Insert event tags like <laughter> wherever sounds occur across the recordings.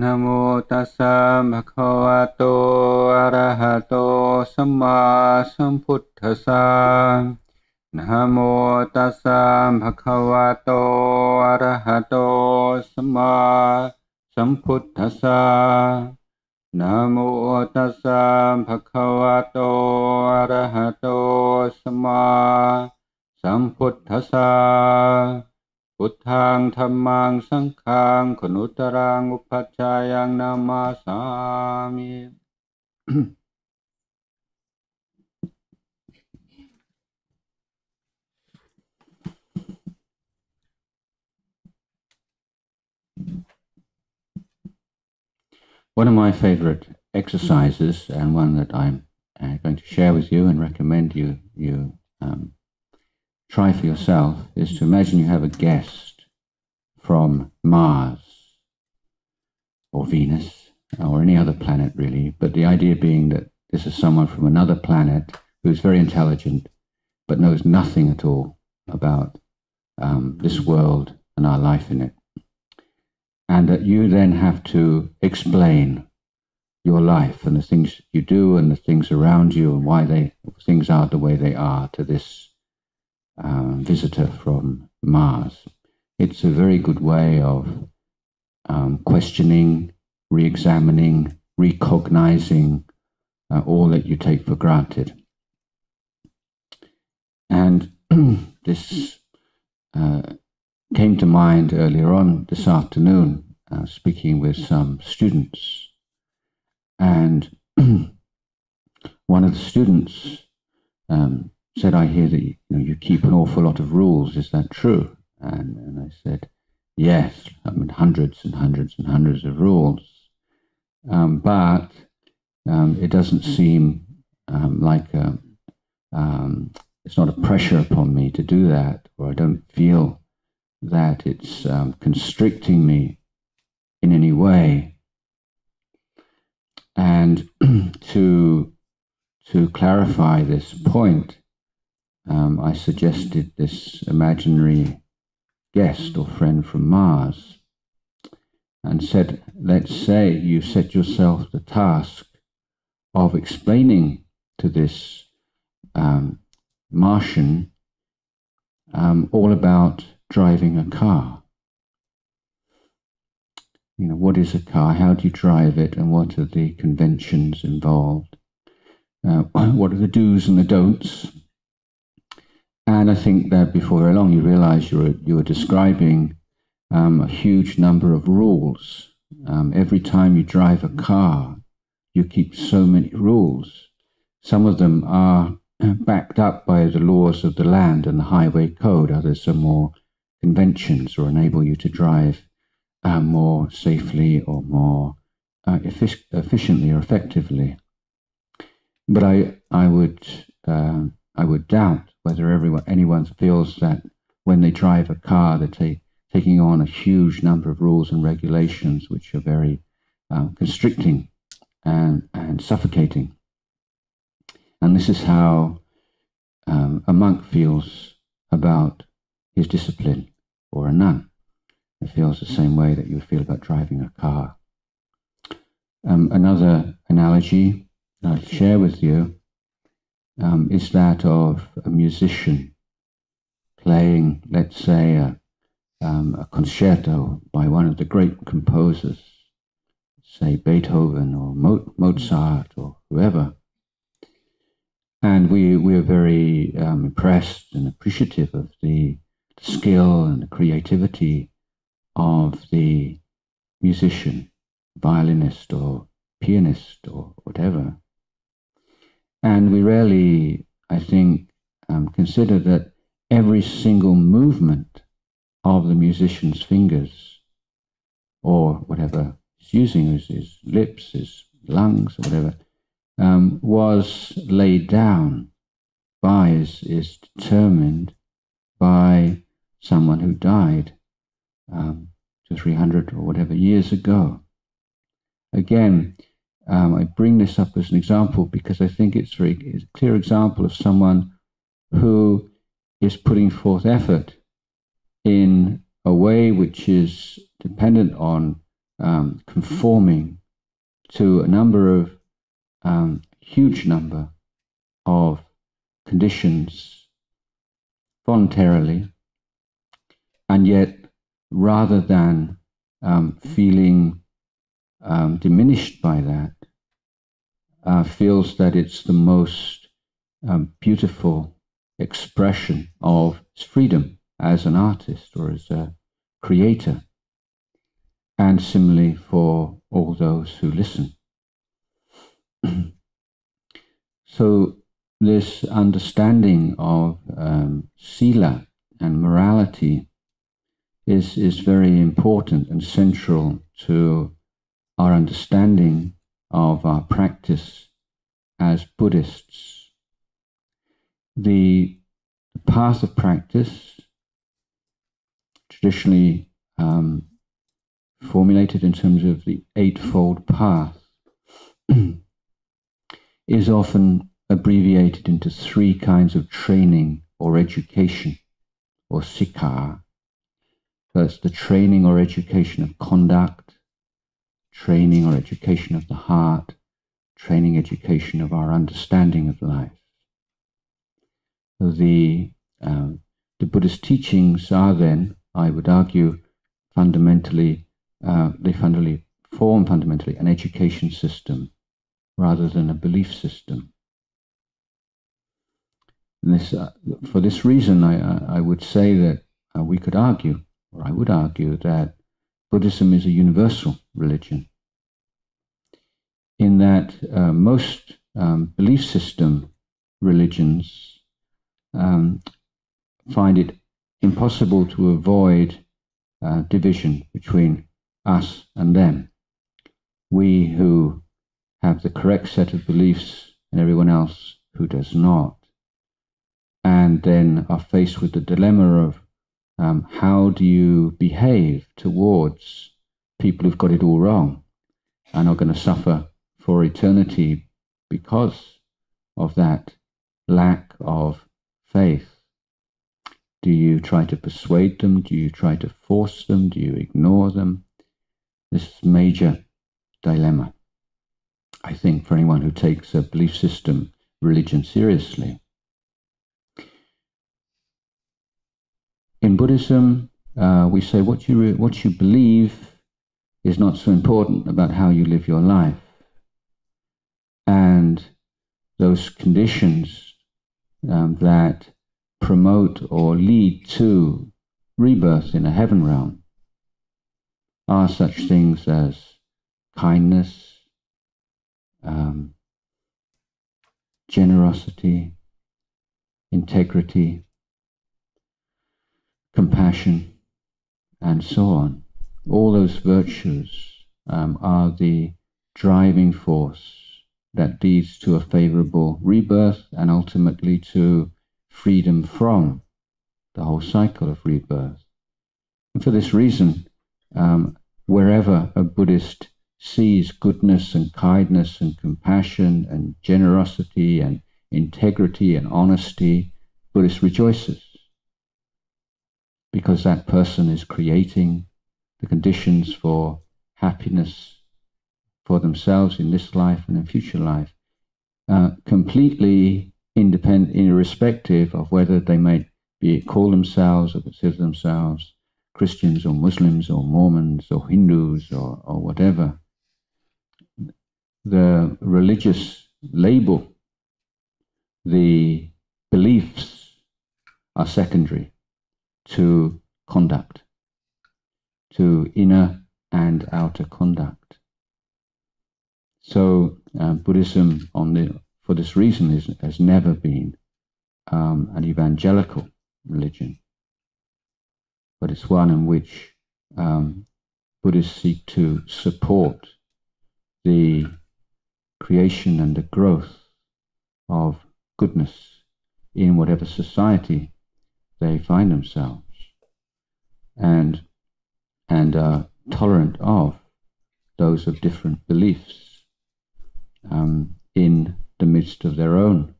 นะโมตัสสะภะคะวะโต อะระหะโต สัมมาสัมพุทธัสสะนะโมตัสสะภะคะวะโต อะระหะโต สัมมาสัมพุทธัสสะนะโมตัสสะภะคะวะโต อะระหะโต สัมมาสัมพุทธัสสะ พุทธังธรรมังสังฆังขนุตรังอุปัชฌายังนามาสามิ One of my favorite exercises, and one that I'm uh, going to share with you and recommend you you um, try for yourself, is to imagine you have a guest from Mars or Venus or any other planet, really. But the idea being that this is someone from another planet who's very intelligent but knows nothing at all about um, this world and our life in it and that you then have to explain your life and the things you do and the things around you and why they things are the way they are to this uh, visitor from Mars. It's a very good way of um, questioning, re-examining, recognizing uh, all that you take for granted. And <clears throat> this uh, came to mind earlier on this afternoon, uh, speaking with some students. And <clears throat> one of the students um, said, I hear that you, you, know, you keep an awful lot of rules. Is that true? And, and I said, yes, I mean, hundreds and hundreds and hundreds of rules. Um, but um, it doesn't seem um, like a, um, it's not a pressure upon me to do that, or I don't feel that it's um, constricting me in any way. And <clears throat> to, to clarify this point, um, I suggested this imaginary guest or friend from Mars and said, let's say you set yourself the task of explaining to this um, Martian um, all about driving a car. You know, what is a car? How do you drive it? And what are the conventions involved? Uh, <clears throat> what are the do's and the don'ts? And I think that before very long, you realize you're, you're describing um, a huge number of rules. Um, every time you drive a car, you keep so many rules. Some of them are <clears throat> backed up by the laws of the land and the highway code. Others are more conventions or enable you to drive uh, more safely or more uh, effic- efficiently or effectively. But I, I would, uh, I would doubt whether everyone, anyone feels that when they drive a car, they're ta- taking on a huge number of rules and regulations which are very um, constricting and, and suffocating. And this is how um, a monk feels about his discipline or a nun. It feels the same way that you feel about driving a car. Um, another analogy I'll share with you um, is that of a musician playing, let's say, a, um, a concerto by one of the great composers, say Beethoven or Mo- Mozart or whoever. And we, we are very um, impressed and appreciative of the skill and the creativity of the musician, violinist or pianist or whatever. And we rarely, I think, um, consider that every single movement of the musician's fingers or whatever he's using, his, his lips, his lungs, or whatever, um, was laid down by, is, is determined by someone who died um, two, three hundred or whatever years ago. Again, um, I bring this up as an example because I think it's, very, it's a clear example of someone who is putting forth effort in a way which is dependent on um, conforming to a number of um, huge number of conditions voluntarily, and yet rather than um, feeling um, diminished by that, uh, feels that it's the most um, beautiful expression of freedom as an artist or as a creator, and similarly for all those who listen. <clears throat> so, this understanding of um, sila and morality is, is very important and central to our understanding of our practice as Buddhists. The, path of practice, traditionally um, formulated in terms of the Eightfold Path, <clears throat> is often abbreviated into three kinds of training or education, or sikkha. That's the training or education of conduct, training or education of the heart, training education of our understanding of life. So the, uh, the Buddhist teachings are then, I would argue, fundamentally, uh, they fundamentally form fundamentally an education system rather than a belief system. This, uh, for this reason, I, I would say that uh, we could argue, or I would argue, that Buddhism is a universal religion. In that uh, most um, belief system religions um, find it impossible to avoid uh, division between us and them. We who have the correct set of beliefs and everyone else who does not. And then are faced with the dilemma of um, how do you behave towards people who've got it all wrong and are going to suffer for eternity because of that lack of faith? Do you try to persuade them? Do you try to force them? Do you ignore them? This is major dilemma. I think, for anyone who takes a belief system, religion seriously. In Buddhism, uh, we say what you, what you believe is not so important about how you live your life. And those conditions um, that promote or lead to rebirth in a heaven realm are such things as kindness, um, generosity, integrity, compassion, and so on. All those virtues um, are the driving force that leads to a favorable rebirth and ultimately to freedom from the whole cycle of rebirth. And for this reason, um, wherever a Buddhist sees goodness and kindness and compassion and generosity and integrity and honesty, Buddhist rejoices because that person is creating the conditions for happiness for themselves in this life and in future life, uh, completely independent, irrespective of whether they may be call themselves or consider themselves Christians or Muslims or Mormons or Hindus or, or whatever the religious label, the beliefs are secondary to conduct, to inner and outer conduct. So uh, Buddhism, on the, for this reason, is, has never been um, an evangelical religion, but it's one in which um, Buddhists seek to support the creation and the growth of goodness in whatever society they find themselves and and are tolerant of those of different beliefs um, in the midst of their own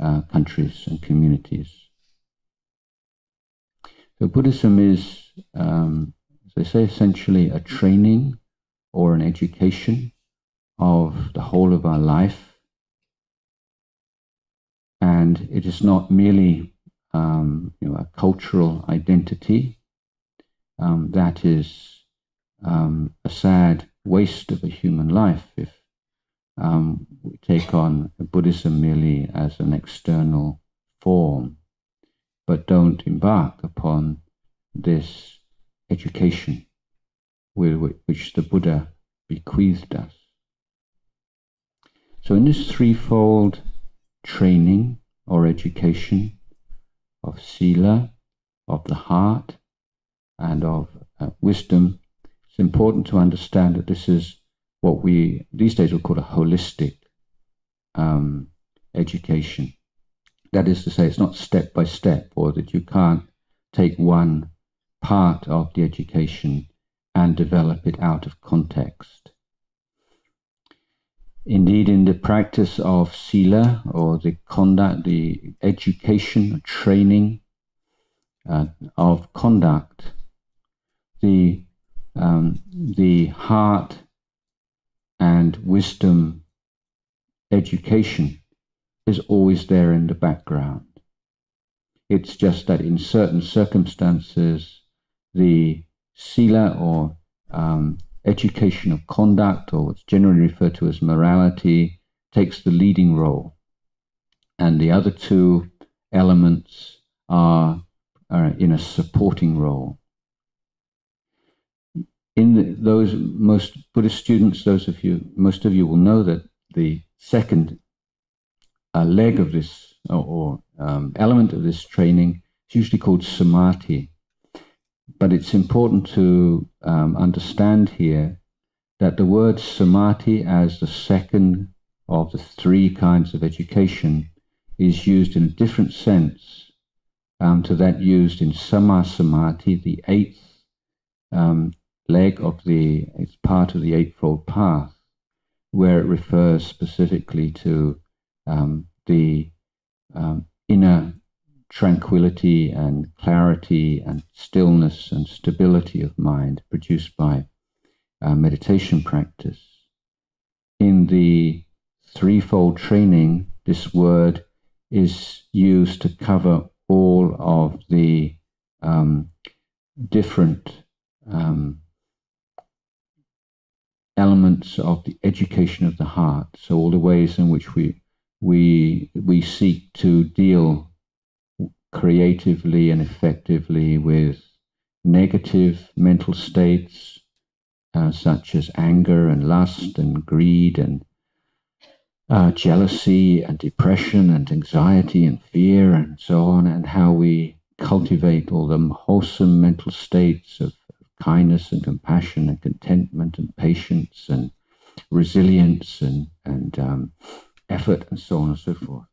uh, countries and communities. So Buddhism is, um, as I say, essentially a training or an education of the whole of our life. And it is not merely um, you know, a cultural identity. Um, that is um, a sad waste of a human life if um, we take on Buddhism merely as an external form, but don't embark upon this education with which the Buddha bequeathed us. So, in this threefold training or education of sila, of the heart, and of uh, wisdom, it's important to understand that this is what we these days would call a holistic um, education. That is to say, it's not step by step, or that you can't take one part of the education and develop it out of context. Indeed, in the practice of sila, or the conduct, the education, training uh, of conduct, the um, the heart and wisdom education is always there in the background. It's just that in certain circumstances, the sila or um, education of conduct, or what's generally referred to as morality, takes the leading role. And the other two elements are, are in a supporting role in the, those most Buddhist students, those of you, most of you will know that the second uh, leg of this or, or um, element of this training is usually called samadhi. But it's important to um, understand here that the word samadhi as the second of the three kinds of education is used in a different sense um, to that used in samma samadhi, the eighth um, leg of the, it's part of the Eightfold Path, where it refers specifically to um, the um, inner tranquility and clarity and stillness and stability of mind produced by uh, meditation practice. In the threefold training, this word is used to cover all of the um, different um, elements of the education of the heart. So all the ways in which we we we seek to deal creatively and effectively with negative mental states uh, such as anger and lust and greed and uh, jealousy and depression and anxiety and fear and so on, and how we cultivate all the wholesome mental states of kindness and compassion and contentment and patience and resilience and, and um, effort and so on and so forth.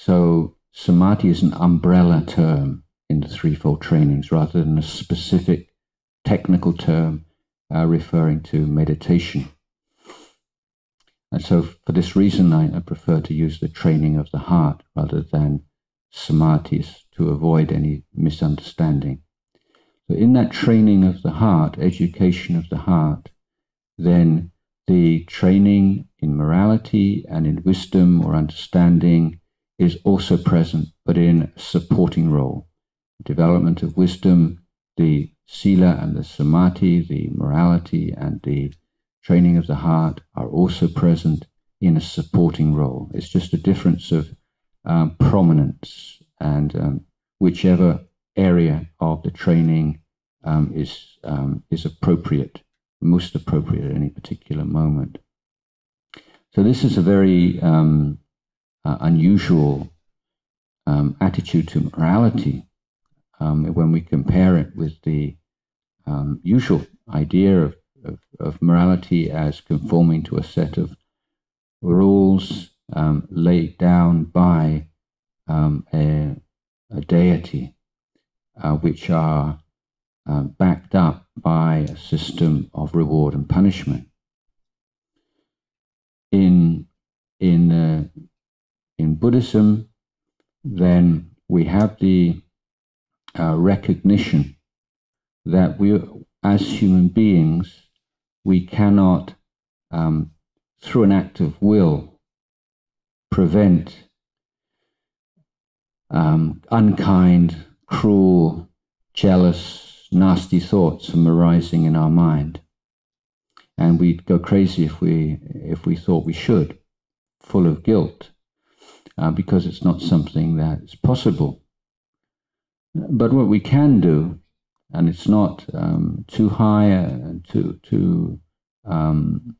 So samadhi is an umbrella term in the threefold trainings rather than a specific technical term uh, referring to meditation. And so for this reason, I, I prefer to use the training of the heart rather than samadhis to avoid any misunderstanding. So, in that training of the heart, education of the heart, then the training in morality and in wisdom or understanding is also present, but in a supporting role. Development of wisdom, the sila and the samadhi, the morality and the training of the heart are also present in a supporting role. It's just a difference of um, prominence and um, whichever area of the training um, is um, is appropriate, most appropriate at any particular moment. So this is a very um, uh, unusual um, attitude to morality um, when we compare it with the usual idea of, of, of, morality as conforming to a set of rules laid down by a, a deity, uh, which are uh, backed up by a system of reward and punishment. in in in Buddhism, then we have the uh, recognition that we, as human beings, we cannot, um, through an act of will, prevent um, unkind, cruel, jealous, nasty thoughts from arising in our mind. And we'd go crazy if we, if we thought we should, full of guilt, uh, because it's not something that is possible. But what we can do, and it's not um, too high and too, too um,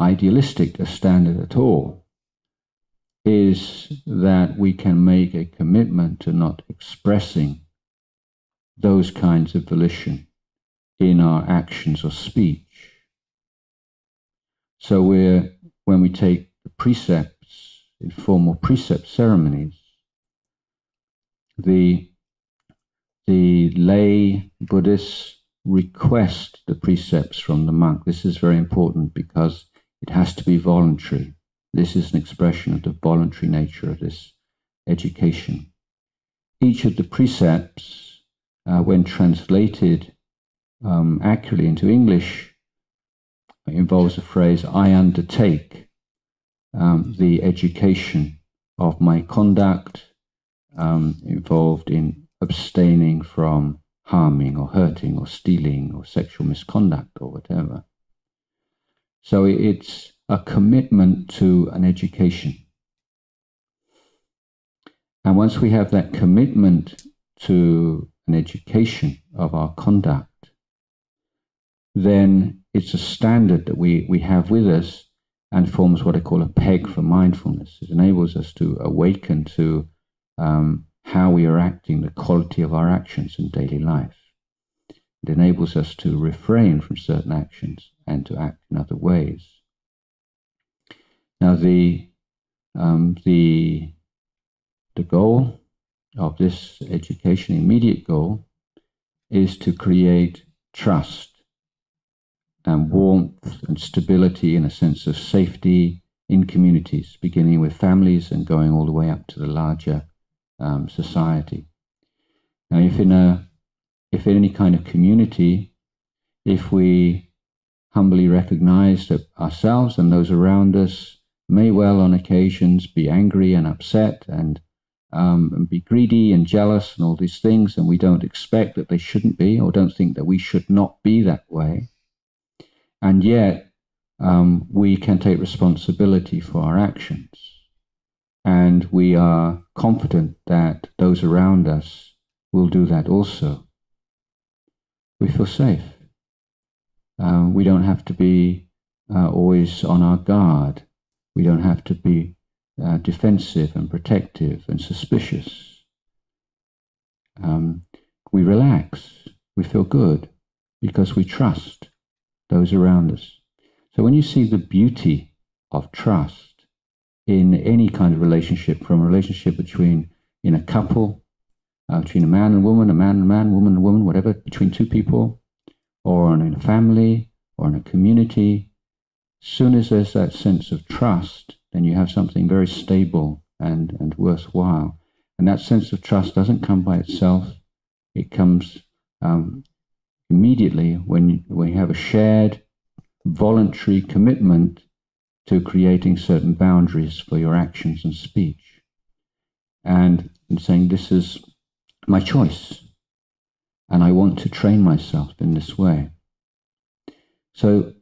idealistic a standard at all, is that we can make a commitment to not expressing those kinds of volition in our actions or speech. So we're, when we take the precepts in formal precept ceremonies, the, the lay Buddhists request the precepts from the monk. This is very important because it has to be voluntary. This is an expression of the voluntary nature of this education. Each of the precepts, uh, when translated um, accurately into English, involves a phrase, I undertake um, the education of my conduct um, involved in abstaining from harming or hurting or stealing or sexual misconduct or whatever. So it's a commitment to an education. And once we have that commitment to an education of our conduct, then it's a standard that we, we have with us and forms what I call a peg for mindfulness. It enables us to awaken to um, how we are acting, the quality of our actions in daily life. It enables us to refrain from certain actions and to act in other ways. Now, the, um, the, the goal of this education, immediate goal, is to create trust and warmth and stability and a sense of safety in communities, beginning with families and going all the way up to the larger um, society. Now, if in a if in any kind of community, if we humbly recognize that ourselves and those around us may well on occasions be angry and upset and, um, and be greedy and jealous and all these things, and we don't expect that they shouldn't be or don't think that we should not be that way. And yet, um, we can take responsibility for our actions. And we are confident that those around us will do that also. We feel safe. Um, we don't have to be uh, always on our guard we don't have to be uh, defensive and protective and suspicious. Um, we relax. We feel good because we trust those around us. So when you see the beauty of trust in any kind of relationship, from a relationship between in a couple, uh, between a man and woman, a man and man, woman and woman, whatever, between two people, or in a family, or in a community, as soon as there's that sense of trust, then you have something very stable and, and worthwhile. And that sense of trust doesn't come by itself. It comes um, immediately when, you have a shared voluntary commitment to creating certain boundaries for your actions and speech. And, and saying, this is my choice. And I want to train myself in this way. So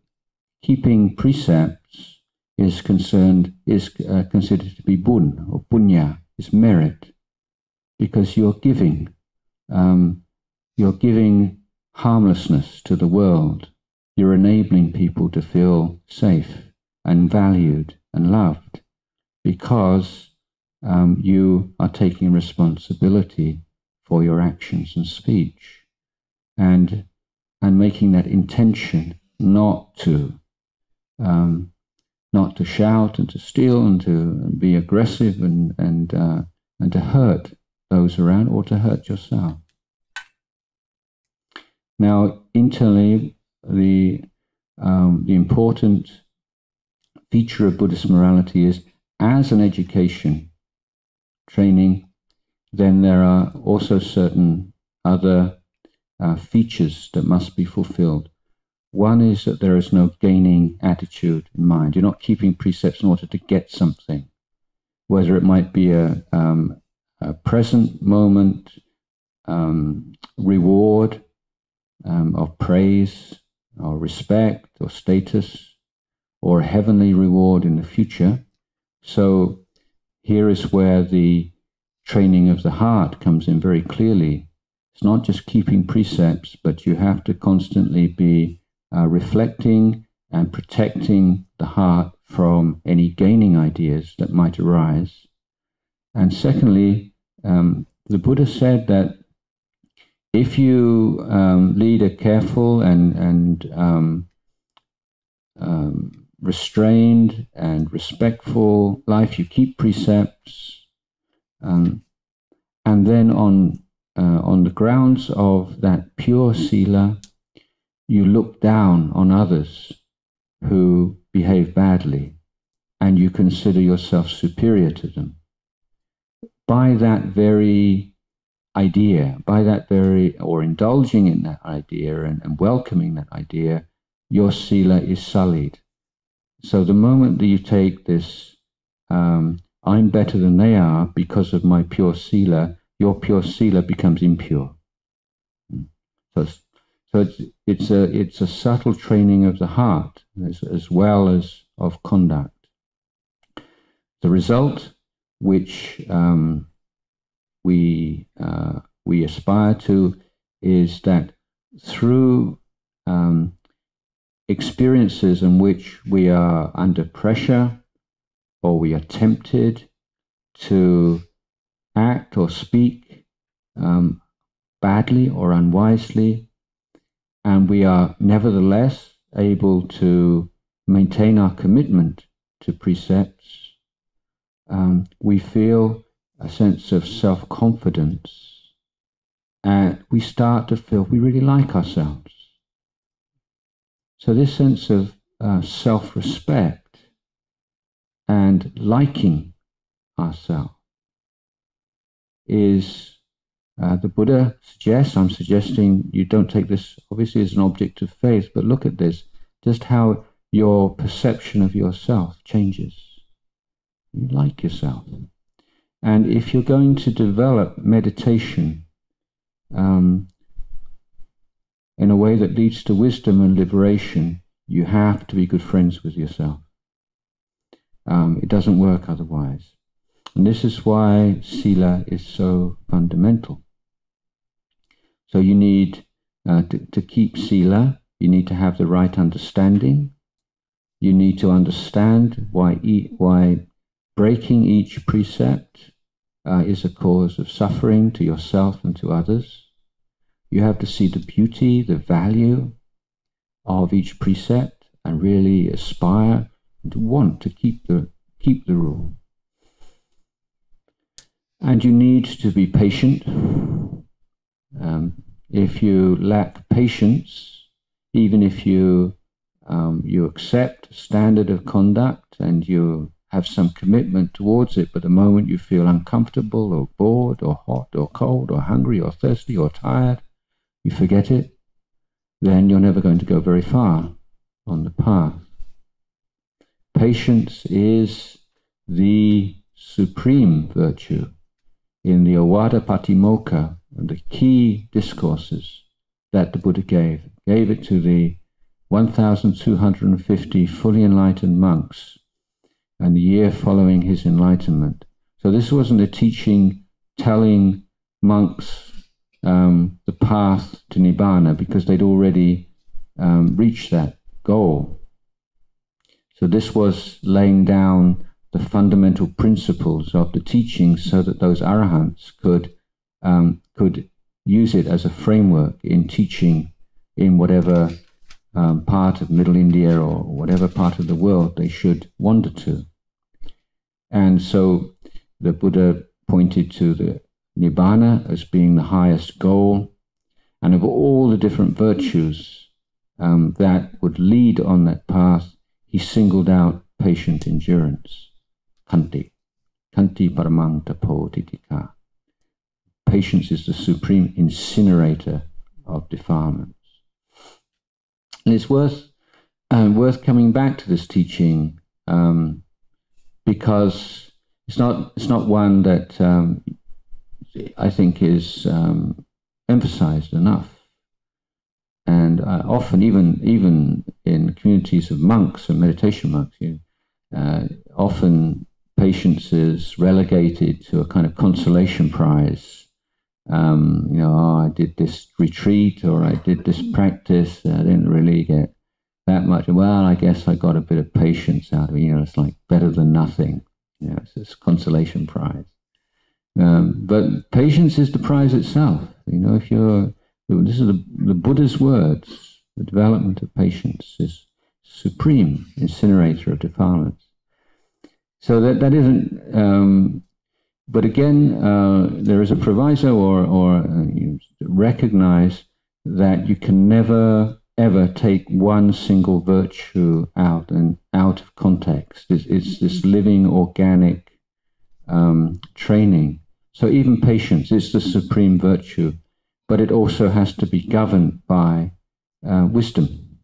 keeping precepts is concerned is uh, considered to be bun or punya, is merit, because you're giving, um, you're giving harmlessness to the world. You're enabling people to feel safe and valued and loved because um, you are taking responsibility for your actions and speech and and making that intention not to um, not to shout and to steal and to be aggressive and and uh, and to hurt those around or to hurt yourself. Now, internally, the um, the important feature of Buddhist morality is as an education training, then there are also certain other uh, features that must be fulfilled. One is that there is no gaining attitude in mind. You're not keeping precepts in order to get something, whether it might be a, um, a present moment um, reward um, of praise or respect or status or heavenly reward in the future. So here is where the training of the heart comes in very clearly. It's not just keeping precepts, but you have to constantly be uh, reflecting and protecting the heart from any gaining ideas that might arise. And secondly, um, the Buddha said that if you um, lead a careful and, and um, um, restrained and respectful life, you keep precepts, um, and then on uh, on the grounds of that pure sila, you look down on others who behave badly, and you consider yourself superior to them. By that very idea, by that very, or indulging in that idea and, and welcoming that idea, your sila is sullied. So the moment that you take this, um, I'm better than they are because of my pure sila, your pure sila becomes impure. So, it's, so it's, it's, a, it's a subtle training of the heart as, as well as of conduct. The result, which um, we uh, we aspire to is that through um, experiences in which we are under pressure or we are tempted to act or speak um, badly or unwisely, and we are nevertheless able to maintain our commitment to precepts, um, we feel a sense of self confidence, and we start to feel we really like ourselves. So, this sense of uh, self respect and liking ourselves is uh, the Buddha suggests, I'm suggesting you don't take this obviously as an object of faith, but look at this, just how your perception of yourself changes. You like yourself. And if you're going to develop meditation um, in a way that leads to wisdom and liberation, you have to be good friends with yourself. Um, it doesn't work otherwise. And this is why Sila is so fundamental. So you need uh, to, to keep Sila, you need to have the right understanding. You need to understand why, e why breaking each precept uh, is a cause of suffering to yourself and to others. You have to see the beauty, the value of each precept and really aspire and to want to keep the, keep the rule. And you need to be patient. Um, if you lack patience, even if you um, you accept standard of conduct and you have some commitment towards it, but the moment you feel uncomfortable or bored or hot or cold or hungry or thirsty or tired, you forget it, then you're never going to go very far on the path. Patience is the supreme virtue in the Ovada Patimokkha, and the key discourses that the Buddha gave. Gave it to the 1,250 fully enlightened monks and the year following his enlightenment. So this wasn't a teaching telling monks um, the path to Nibbana because they'd already um, reached that goal. So this was laying down the fundamental principles of the teaching so that those arahants could um, could use it as a framework in teaching in whatever um, part of Middle India or whatever part of the world they should wander to. And so the Buddha pointed to the Nibbana as being the highest goal, and of all the different virtues um, that would lead on that path, he singled out patient endurance. Kanti. Kanti paramang tapo. Patience is the supreme incinerator of defilements. And it's worth, um, worth coming back to this teaching um, because it's not, it's not one that um, I think is um, emphasized enough. And uh, often, even even in communities of monks and meditation monks, you, uh, often patience is relegated to a kind of consolation prize. Um, you know, oh, I did this retreat or I did this practice. I didn't really get that much. Well, I guess I got a bit of patience out of it. You know, it's like better than nothing. You know, it's this consolation prize. Um, but patience is the prize itself. You know, if you're, this is the, the Buddha's words, the development of patience is supreme incinerator of defilements. So that, that isn't, um, but again, uh, there is a proviso or, or uh, recognize that you can never ever take one single virtue out and out of context. It's, it's this living organic um, training so even patience is the supreme virtue, but it also has to be governed by uh, wisdom.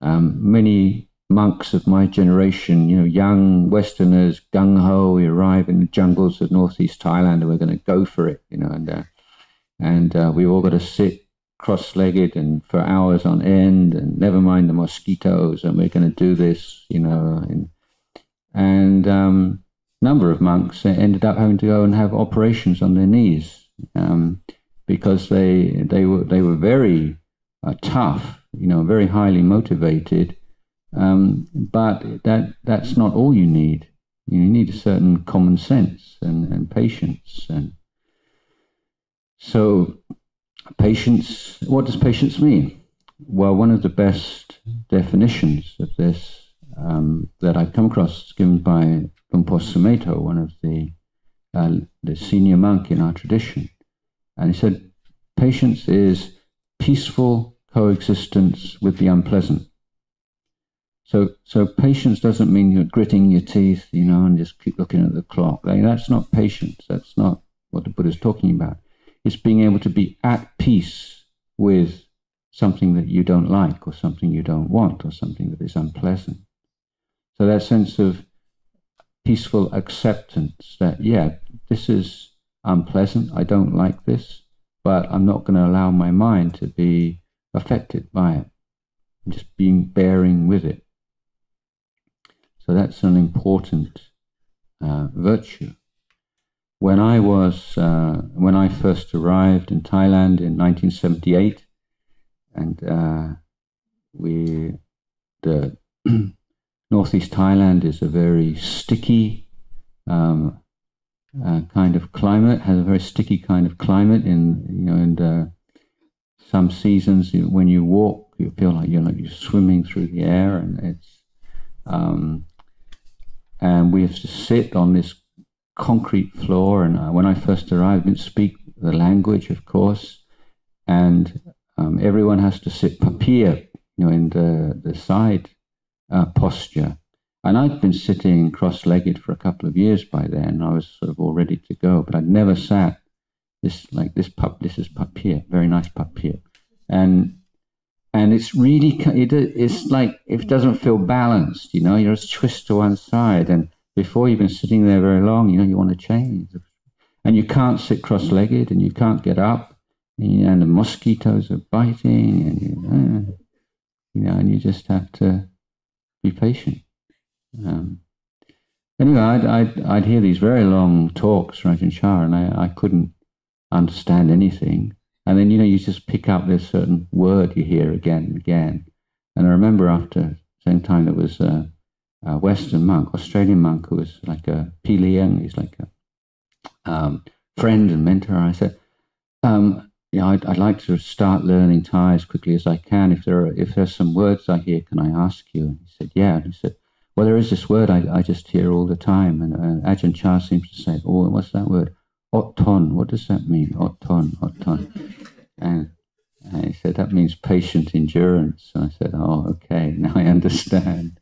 Um, many monks of my generation, you know, young Westerners, gung ho, we arrive in the jungles of northeast Thailand and we're going to go for it, you know, and uh, and uh, we all got to sit cross-legged and for hours on end, and never mind the mosquitoes, and we're going to do this, you know, and and um, number of monks ended up having to go and have operations on their knees um, because they they were they were very uh, tough, you know, very highly motivated. Um, but that that's not all you need. You need a certain common sense and, and patience. And so, patience. What does patience mean? Well, one of the best definitions of this um, that I've come across is given by Luang Por Sumedho, one of the, uh, the senior monk in our tradition. And he said, patience is peaceful coexistence with the unpleasant. So, so patience doesn't mean you're gritting your teeth, you know, and just keep looking at the clock. That's not patience. That's not what the Buddha's talking about. It's being able to be at peace with something that you don't like, or something you don't want, or something that is unpleasant. So that sense of peaceful acceptance that, yeah, this is unpleasant, I don't like this, but I'm not going to allow my mind to be affected by it. I'm just being bearing with it. So that's an important uh, virtue. When I was, uh, when I first arrived in Thailand in 1978, and uh, we, the <clears throat> Northeast Thailand is a very sticky um, uh, kind of climate, has a very sticky kind of climate. In you know, and uh, some seasons when you walk, you feel like you're like you're swimming through the air, and it's um, and we have to sit on this concrete floor. And uh, when I first arrived, I didn't speak the language, of course, and um, everyone has to sit papier, you know, in the the side uh, posture. And I'd been sitting cross legged for a couple of years by then. I was sort of all ready to go, but I'd never sat this like this pup. This is papier, very nice papier, and and it's really it, it's like it doesn't feel balanced. You know, you're just twist to one side, and before you've been sitting there very long, you know, you want to change, and you can't sit cross legged, and you can't get up, and the mosquitoes are biting, and you know, you know, and you just have to be patient. Um, anyway, I'd, I'd, I'd, hear these very long talks from Ajahn Chah, and I, I couldn't understand anything. And then, you know, you just pick up this certain word you hear again and again. And I remember after same time there was a, a Western monk, Australian monk, who was like a Pi Liang, he's like a um, friend and mentor. I said, um, you know, I'd, I'd, like to start learning Thai as quickly as I can. If there are, if there's some words I hear, can I ask you? And he said, yeah. And he said, well, there is this word I, I just hear all the time. And uh, Ajahn Chah seems to say, oh, what's that word? Otton. What does that mean? Otton, otton. And, he said, that means patient endurance. And I said, oh, okay, <laughs> now I understand.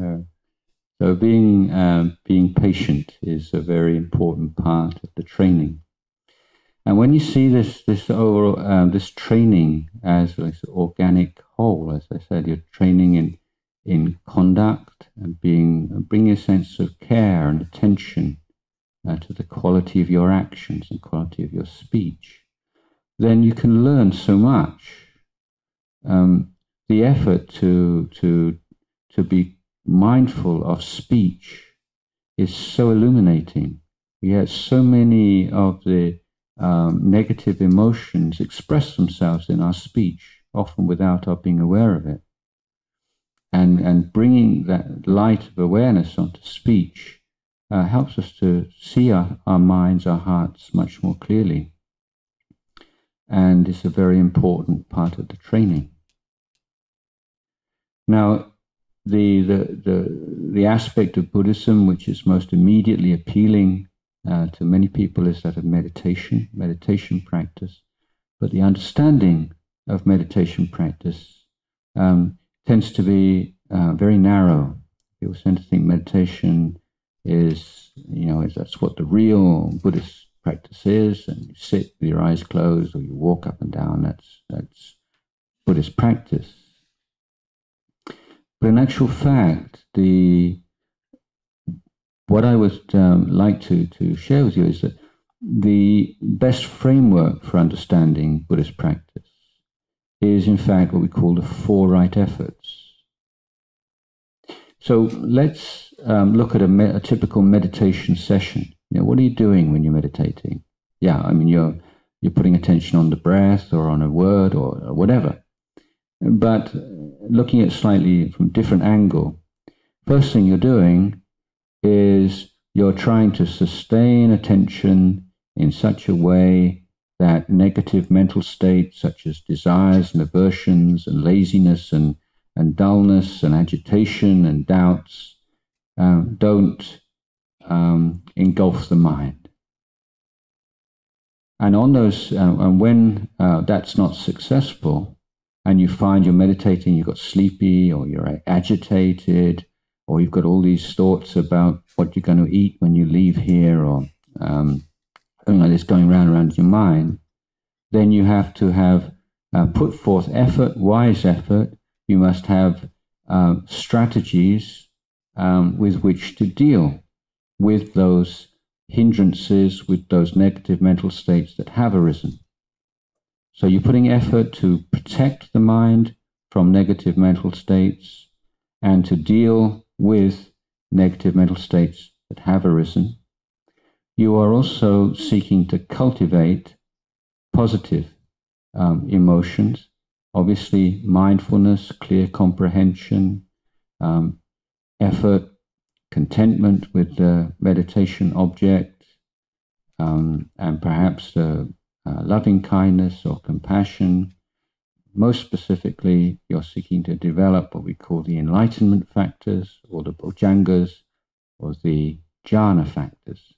Uh, So being um, being patient is a very important part of the training. And when you see this this overall um, this training as an organic whole, as I said, you're training in in conduct and being bringing a sense of care and attention uh, to the quality of your actions and quality of your speech, then you can learn so much. Um, the effort to to to be mindful of speech is so illuminating. Yet so many of the um, negative emotions express themselves in our speech, often without our being aware of it. And, and bringing that light of awareness onto speech uh, helps us to see our, our minds, our hearts much more clearly. And it's a very important part of the training. Now, the, the, the, the aspect of Buddhism which is most immediately appealing uh, to many people is that of meditation, meditation practice. But the understanding of meditation practice um, tends to be uh, very narrow. People tend to think meditation is, you know, is that's what the real Buddhist practice is, and you sit with your eyes closed or you walk up and down. That's that's Buddhist practice. But in actual fact, the what I would um, like to, to share with you is that the best framework for understanding Buddhist practice is, in fact, what we call the four right efforts. So let's um, look at a, me- a, typical meditation session. You know, what are you doing when you're meditating? Yeah, I mean, you're you're putting attention on the breath or on a word or, or whatever. But looking at slightly from different angle, first thing you're doing is you're trying to sustain attention in such a way that negative mental states such as desires and aversions and laziness and, and dullness and agitation and doubts um, don't um, engulf the mind. And on those, uh, and when uh, that's not successful, and you find you're meditating, you've got sleepy or you're agitated or you've got all these thoughts about what you're going to eat when you leave here, or um, something like this going round around your mind, then you have to have uh, put forth effort, wise effort. You must have uh, strategies um, with which to deal with those hindrances, with those negative mental states that have arisen. So you're putting effort to protect the mind from negative mental states and to deal with negative mental states that have arisen. You are also seeking to cultivate positive um, emotions, obviously, mindfulness, clear comprehension, um, effort, contentment with the meditation object, um, and perhaps uh, uh, loving kindness or compassion, most specifically, you're seeking to develop what we call the enlightenment factors, or the bojjhangas, or the jhana factors.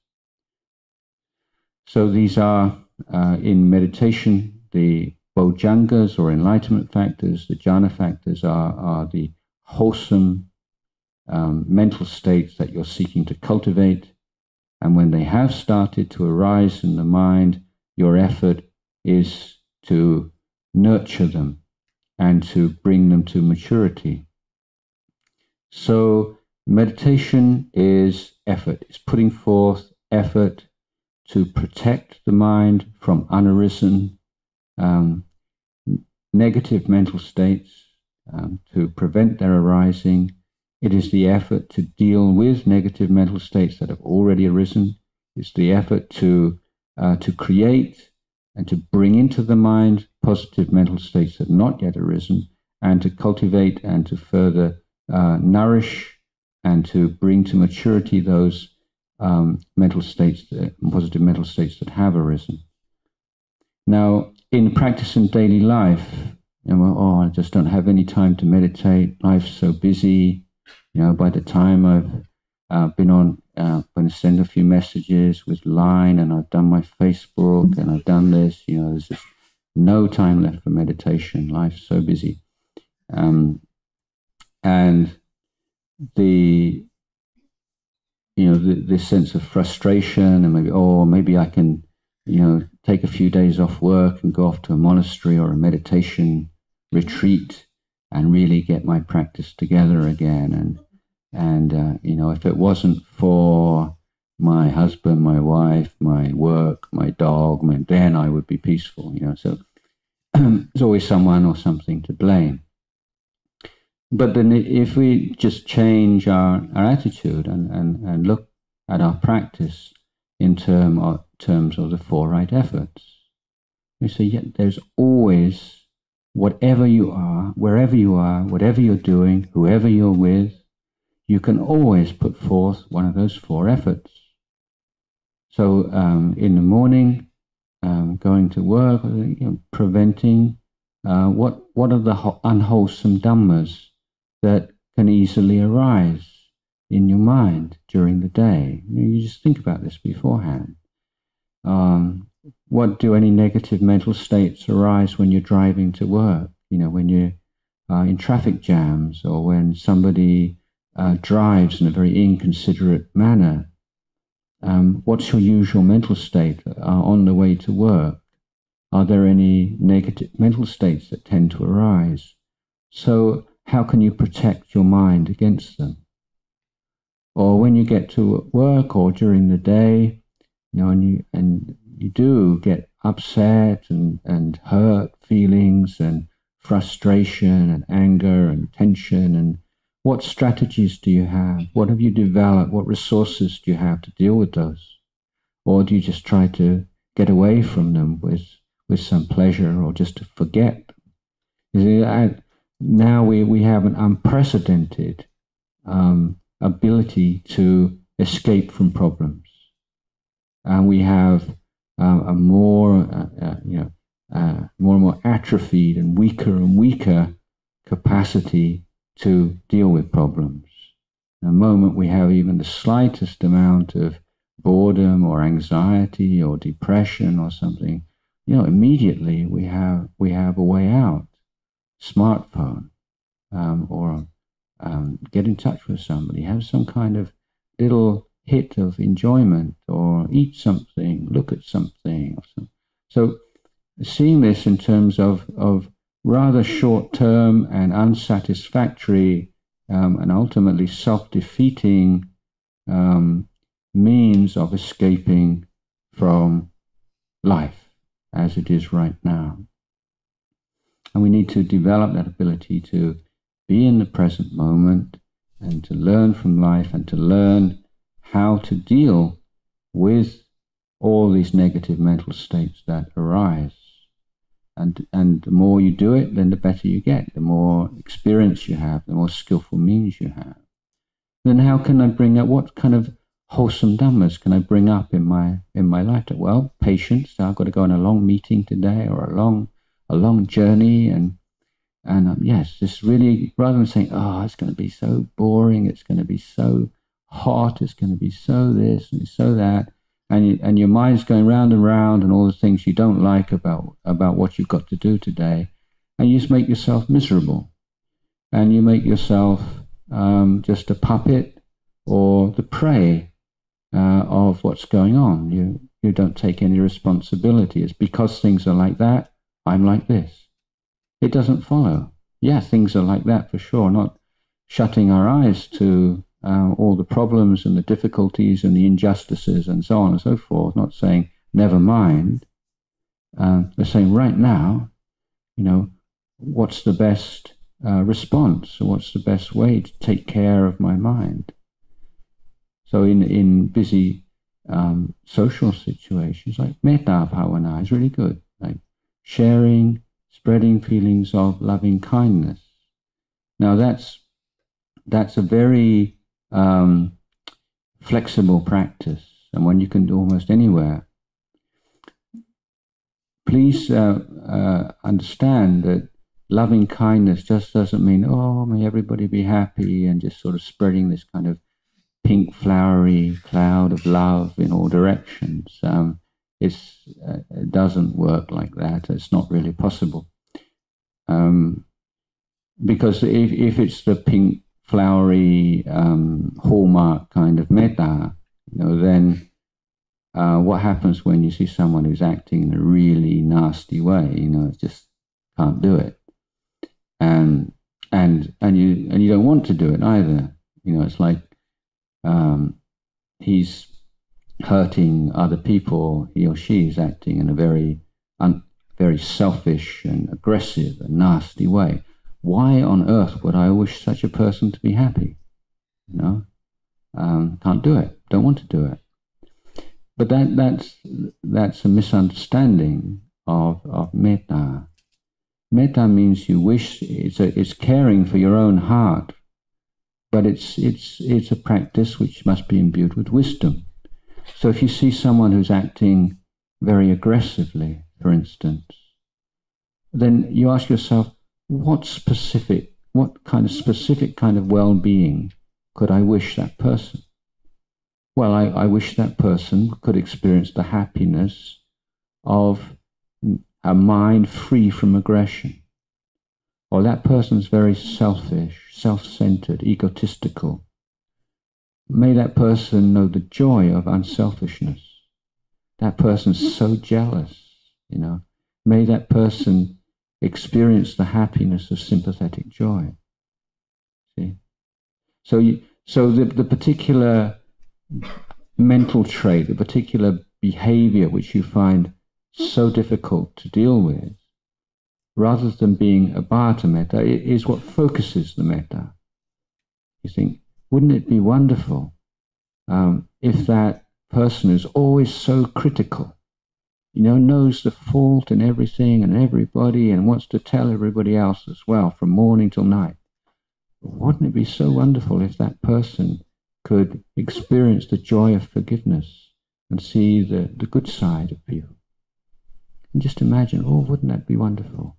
So these are uh, in meditation the bojjhangas or enlightenment factors. The jhana factors are, are the wholesome um, mental states that you're seeking to cultivate. And when they have started to arise in the mind, your effort is to nurture them and to bring them to maturity. So, meditation is effort, it's putting forth effort to protect the mind from unarisen um, negative mental states, um, to prevent their arising. It is the effort to deal with negative mental states that have already arisen. It's the effort to, uh, to create and to bring into the mind positive mental states that have not yet arisen, and to cultivate and to further uh, nourish and to bring to maturity those um, mental states, that, positive mental states that have arisen. Now, in practice and daily life, you know, oh, I just don't have any time to meditate. Life's so busy. You know, by the time I've uh, been on, uh, going to send a few messages with Line, and I've done my Facebook, and I've done this. You know, there's just no time left for meditation. Life's so busy, um, and the you know, the, this sense of frustration and maybe, oh, maybe I can, you know, take a few days off work and go off to a monastery or a meditation retreat and really get my practice together again. And, and uh, you know, if it wasn't for my husband, my wife, my work, my dog, my, then I would be peaceful, you know. So <clears throat> there's always someone or something to blame. But then if we just change our, our attitude and, and, and look at our practice in term of, terms of the four right efforts, we say, yeah, there's always, whatever you are, wherever you are, whatever you're doing, whoever you're with, you can always put forth one of those four efforts. So um, in the morning, um, going to work, you know, preventing, uh, what, what are the unwholesome dhammas that can easily arise in your mind during the day. You, just think about this beforehand. Um, what do any negative mental states arise when you're driving to work? You know, when you're uh, in traffic jams or when somebody uh, drives in a very inconsiderate manner. Um, what's your usual mental state uh, on the way to work? Are there any negative mental states that tend to arise? So how can you protect your mind against them? Or when you get to work or during the day, you know, and you and you do get upset and, and hurt feelings and frustration and anger and tension and what strategies do you have? What have you developed? What resources do you have to deal with those? Or do you just try to get away from them with, with some pleasure or just to forget? You see, I, now we, we have an unprecedented um, ability to escape from problems. And we have uh, a more, uh, uh, you know, uh, more and more atrophied and weaker and weaker capacity to deal with problems. The moment we have even the slightest amount of boredom or anxiety or depression or something, you know, immediately we have we have a way out smartphone um, or um, get in touch with somebody, have some kind of little hit of enjoyment or eat something, look at something. So seeing this in terms of, of rather short term and unsatisfactory um, and ultimately self defeating um, means of escaping from life as it is right now. And we need to develop that ability to be in the present moment and to learn from life and to learn how to deal with all these negative mental states that arise. And, and the more you do it, then the better you get. The more experience you have, the more skillful means you have. Then how can I bring up what kind of wholesome dhammas can I bring up in my in my life? Well, patience. I've got to go on a long meeting today or a long a long journey and and um, yes, just really rather than saying, "Oh, it's going to be so boring," it's going to be so hot, it's going to be so this and so that, and you, and your mind's going round and round, and all the things you don't like about about what you've got to do today, and you just make yourself miserable, and you make yourself um, just a puppet or the prey uh, of what's going on. You you don't take any responsibility. It's because things are like that I'm like this. It doesn't follow. Yeah, things are like that for sure, not shutting our eyes to uh, all the problems and the difficulties and the injustices and so on and so forth, not saying never mind. Uh, they're saying right now, you know, what's the best uh, response? What's the best way to take care of my mind? So in, in busy um, social situations, like metta bhavana is really good. Like sharing, spreading feelings of loving kindness. Now that's that's a very um, flexible practice and one you can do almost anywhere. Please uh, uh, understand that loving kindness just doesn't mean, oh, may everybody be happy and just sort of spreading this kind of pink, flowery cloud of love in all directions. Um, uh, it doesn't work like that. It's not really possible. Um, because if, if it's the pink, flowery um, hallmark kind of metta, you know, then uh, what happens when you see someone who's acting in a really nasty way? You know, it just can't do it, and and and you and you don't want to do it either. You know, it's like um, he's hurting other people. He or she is acting in a very un, very selfish and aggressive and nasty way. Why on earth would I wish such a person to be happy? You know, um, can't do it. Don't want to do it. But that that's that's a misunderstanding of of metta. Metta means you wish it's a, it's caring for your own heart, but it's it's it's a practice which must be imbued with wisdom. So if you see someone who's acting very aggressively, for instance, then you ask yourself, what specific, what kind of specific kind of well-being could I wish that person? Well, I, I wish that person could experience the happiness of a mind free from aggression. Or that person's very selfish, self-centered, egotistical. May that person know the joy of unselfishness. That person's so jealous, you know. May that person experience the happiness of sympathetic joy. See? So, you, so the, the particular mental trait, the particular behavior which you find so difficult to deal with, rather than being a bhata metta, is what focuses the metta. You think, wouldn't it be wonderful um, if that person who's always so critical you know, knows the fault in everything and everybody and wants to tell everybody else as well from morning till night. Wouldn't it be so wonderful if that person could experience the joy of forgiveness and see the, the good side of you? And just imagine, oh, wouldn't that be wonderful?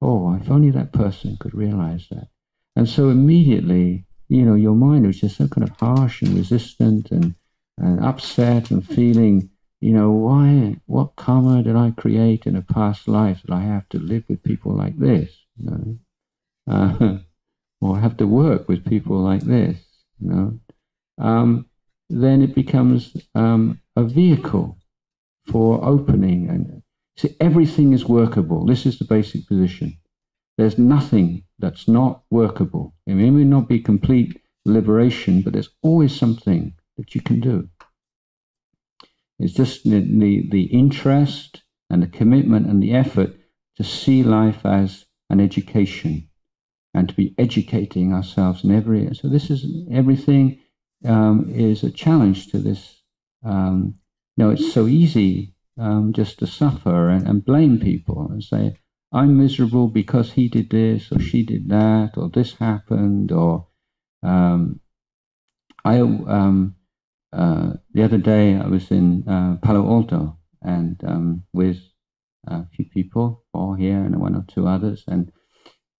Oh, if only that person could realize that. And so immediately, you know, your mind was just so kind of harsh and resistant and, and upset and feeling you know, why, what karma did I create in a past life that I have to live with people like this? You know? Uh, <laughs> or have to work with people like this, you know? Um, then it becomes um, a vehicle for opening. And see, everything is workable. This is the basic position. There's nothing that's not workable. It may not be complete liberation, but there's always something that you can do. It's just the, the, the interest and the commitment and the effort to see life as an education and to be educating ourselves in every so this is everything um, is a challenge to this um, you know it's so easy um, just to suffer and, and, blame people and say i'm miserable because he did this or she did that or this happened or um, i um, the other day I was in uh, Palo Alto and um, with a few people, all here and one or two others, and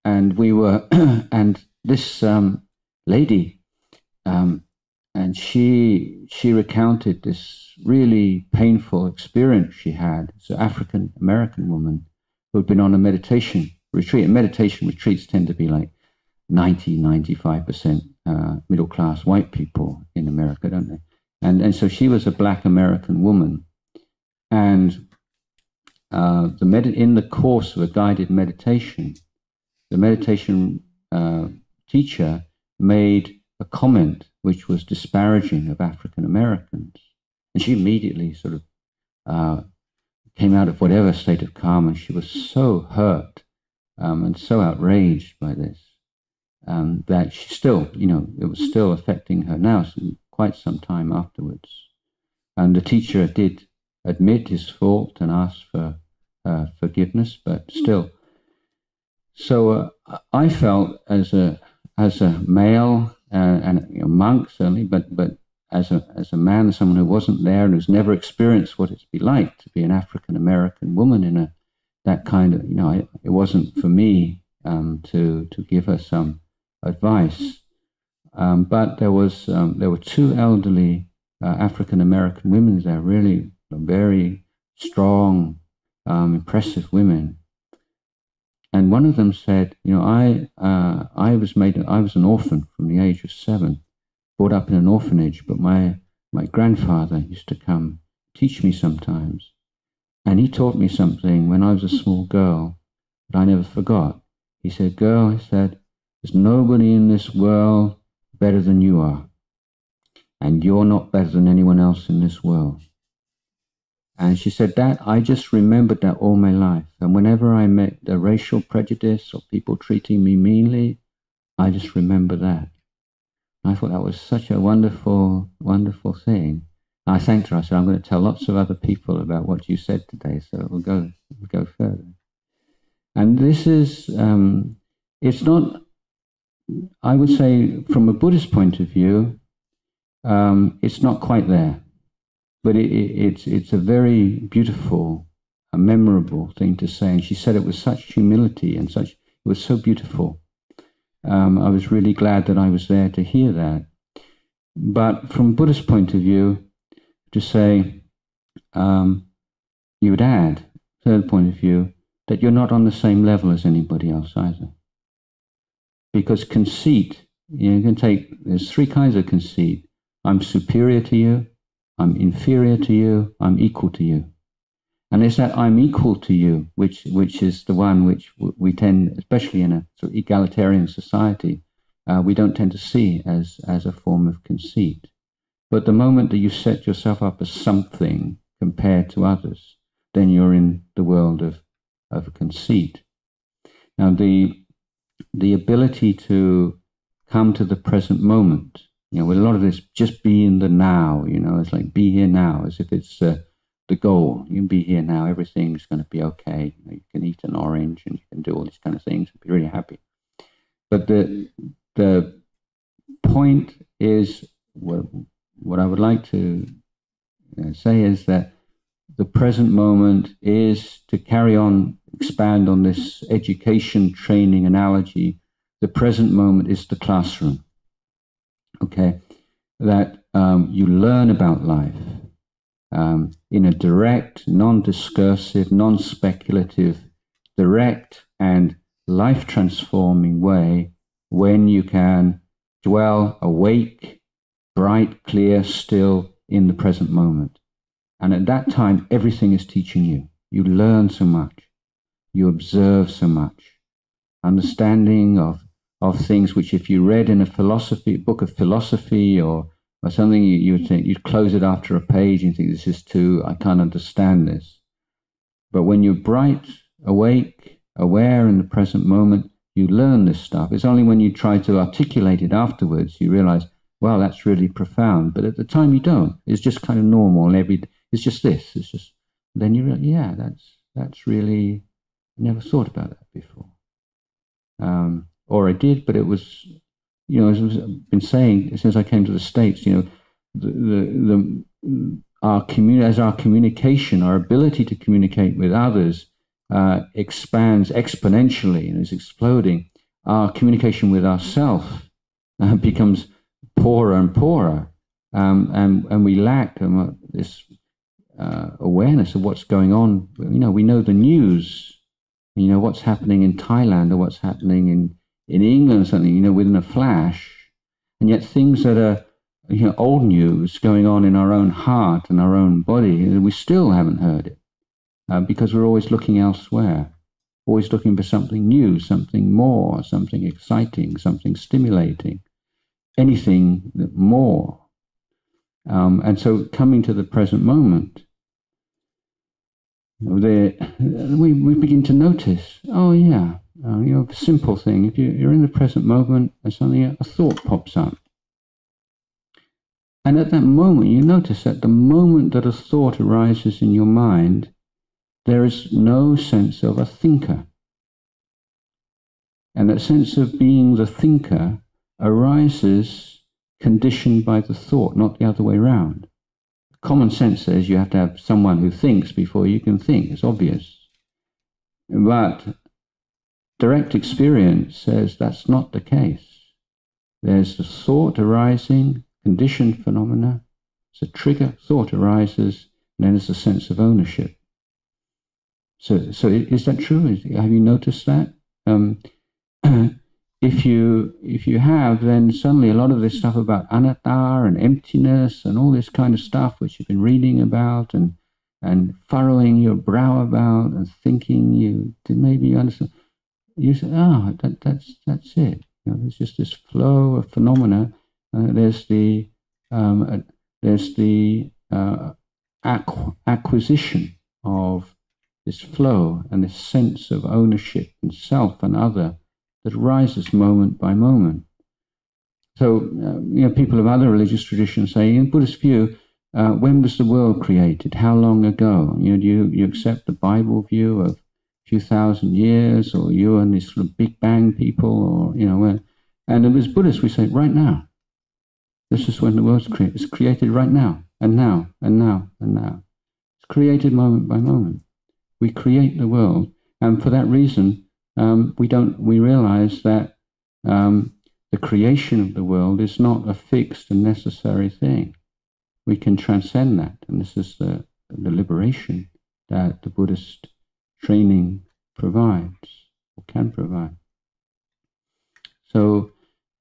and we were <clears throat> and this um, lady, um, and she she recounted this really painful experience she had. It's an African American woman who'd been on a meditation retreat. And meditation retreats tend to be like 90, 95 percent uh, middle class white people in America, don't they? And, and so she was a black American woman. And uh, the med- in the course of a guided meditation, the meditation uh, teacher made a comment which was disparaging of African Americans. And she immediately sort of uh, came out of whatever state of calm, and she was so hurt um, and so outraged by this um, that she still, you know, it was still affecting her now. So quite some time afterwards. And the teacher did admit his fault and ask for uh, forgiveness, but still. So uh, I felt as a as a male uh, and you know, monk certainly, but but as a as a man, someone who wasn't there and who's never experienced what it's be like to be an African American woman in a that kind of you know it, it wasn't for me um, to to give her some advice. Um, but there was um, there were two elderly uh, African American women there, really very strong, um, impressive women. and one of them said, you know, I, uh, I was made, I was an orphan from the age of seven, brought up in an orphanage, but my, my grandfather used to come teach me sometimes. And he taught me something when I was a small girl that I never forgot. He said, girl, he said, there's nobody in this world better than you are. And you're not better than anyone else in this world. And she said that I just remembered that all my life. And whenever I met the racial prejudice or people treating me meanly, I just remember that. I thought that was such a wonderful, wonderful thing. I thanked her. I said, I'm going to tell lots of other people about what you said today, so it will go, go further. And this is, um, it's not, I would say, from a Buddhist point of view, um, it's not quite there. But it, it, it's, it's a very beautiful, a memorable thing to say. And she said it with such humility and such, it was so beautiful. Um, I was really glad that I was there to hear that. But from Buddhist point of view, to say, um, you would add, third point of view, that you're not on the same level as anybody else either. Because conceit, you can take, there's three kinds of conceit. I'm superior to you, I'm inferior to you, I'm equal to you. And it's that I'm equal to you, which, which is the one which we tend, especially in a sort of egalitarian society, uh, we don't tend to see as, as a form of conceit. But the moment that you set yourself up as something compared to others, then you're in the world of, of conceit. Now, the, the ability to come to the present moment, you know, with a lot of this, just be in the now, you know, it's like be here now, as if it's uh, the goal. You can be here now, everything's going to be okay. You, know, you can eat an orange and you can do all these kind of things and be really happy. But the, the point is, well, what I would like to uh, say is that the present moment is to carry on, expand on this education training analogy. The present moment is the classroom. Okay, that um, you learn about life um, in a direct, non-discursive, non-speculative, direct and life-transforming way when you can dwell awake bright, clear, still in the present moment. And at that time, everything is teaching you. You learn so much. You observe so much. Understanding of, of things which, if you read in a philosophy, book of philosophy or, or something, you, you would think, you'd close it after a page and think, this is too, I can't understand this. But when you're bright, awake, aware in the present moment, you learn this stuff. It's only when you try to articulate it afterwards you realize, wow, that's really profound. But at the time, you don't. It's just kind of normal. Every it's just this. It's just then you realize, yeah, that's that's really never thought about that before. Um, or I did, but it was, you know, as I've been saying since I came to the states, you know, the the, the our community as our communication, our ability to communicate with others uh, expands exponentially and is exploding. Our communication with ourselves uh, <laughs> becomes poorer and poorer, um, and and we lack um, this uh, awareness of what's going on. You know, we know the news. You know what's happening in Thailand or what's happening in in England or something. You know, within a flash, and yet things that are you know old news going on in our own heart and our own body, we still haven't heard it uh, because we're always looking elsewhere. Always looking for something new, something more, something exciting, something stimulating anything more. Um, and so coming to the present moment, we, we begin to notice, oh yeah, uh, you know, a simple thing. If you, are in the present moment and suddenly a thought pops up. And at that moment, you notice that the moment that a thought arises in your mind, there is no sense of a thinker. And that sense of being the thinker arises conditioned by the thought, not the other way around. Common sense says you have to have someone who thinks before you can think. It's obvious. But direct experience says that's not the case. There's the thought arising, conditioned phenomena. It's a trigger, thought arises, and then there's a sense of ownership. So, so is that true? Have you noticed that? Um, <clears throat> if you if you have, then suddenly a lot of this stuff about anatta and emptiness and all this kind of stuff which you've been reading about and and furrowing your brow about and thinking you maybe you understand. You say, oh, that, that's that's it. You know, there's just this flow of phenomena. Uh, there's the um, uh, there's the uh, acqu- acquisition of this flow and this sense of ownership and self and other that arises moment by moment. So, uh, you know, people of other religious traditions say, in Buddhist view, uh, when was the world created? How long ago? You know, do you, you accept the Bible view of a few thousand years, or you and these sort of Big Bang people, or you know, where, and as Buddhists we say, right now. This is when the world's created. It's created right now, and now, and now, and now. It's created moment by moment. We create the world, and for that reason, um, we don't we realize that um, the creation of the world is not a fixed and necessary thing. We can transcend that, and this is the, the liberation that the Buddhist training provides or can provide. So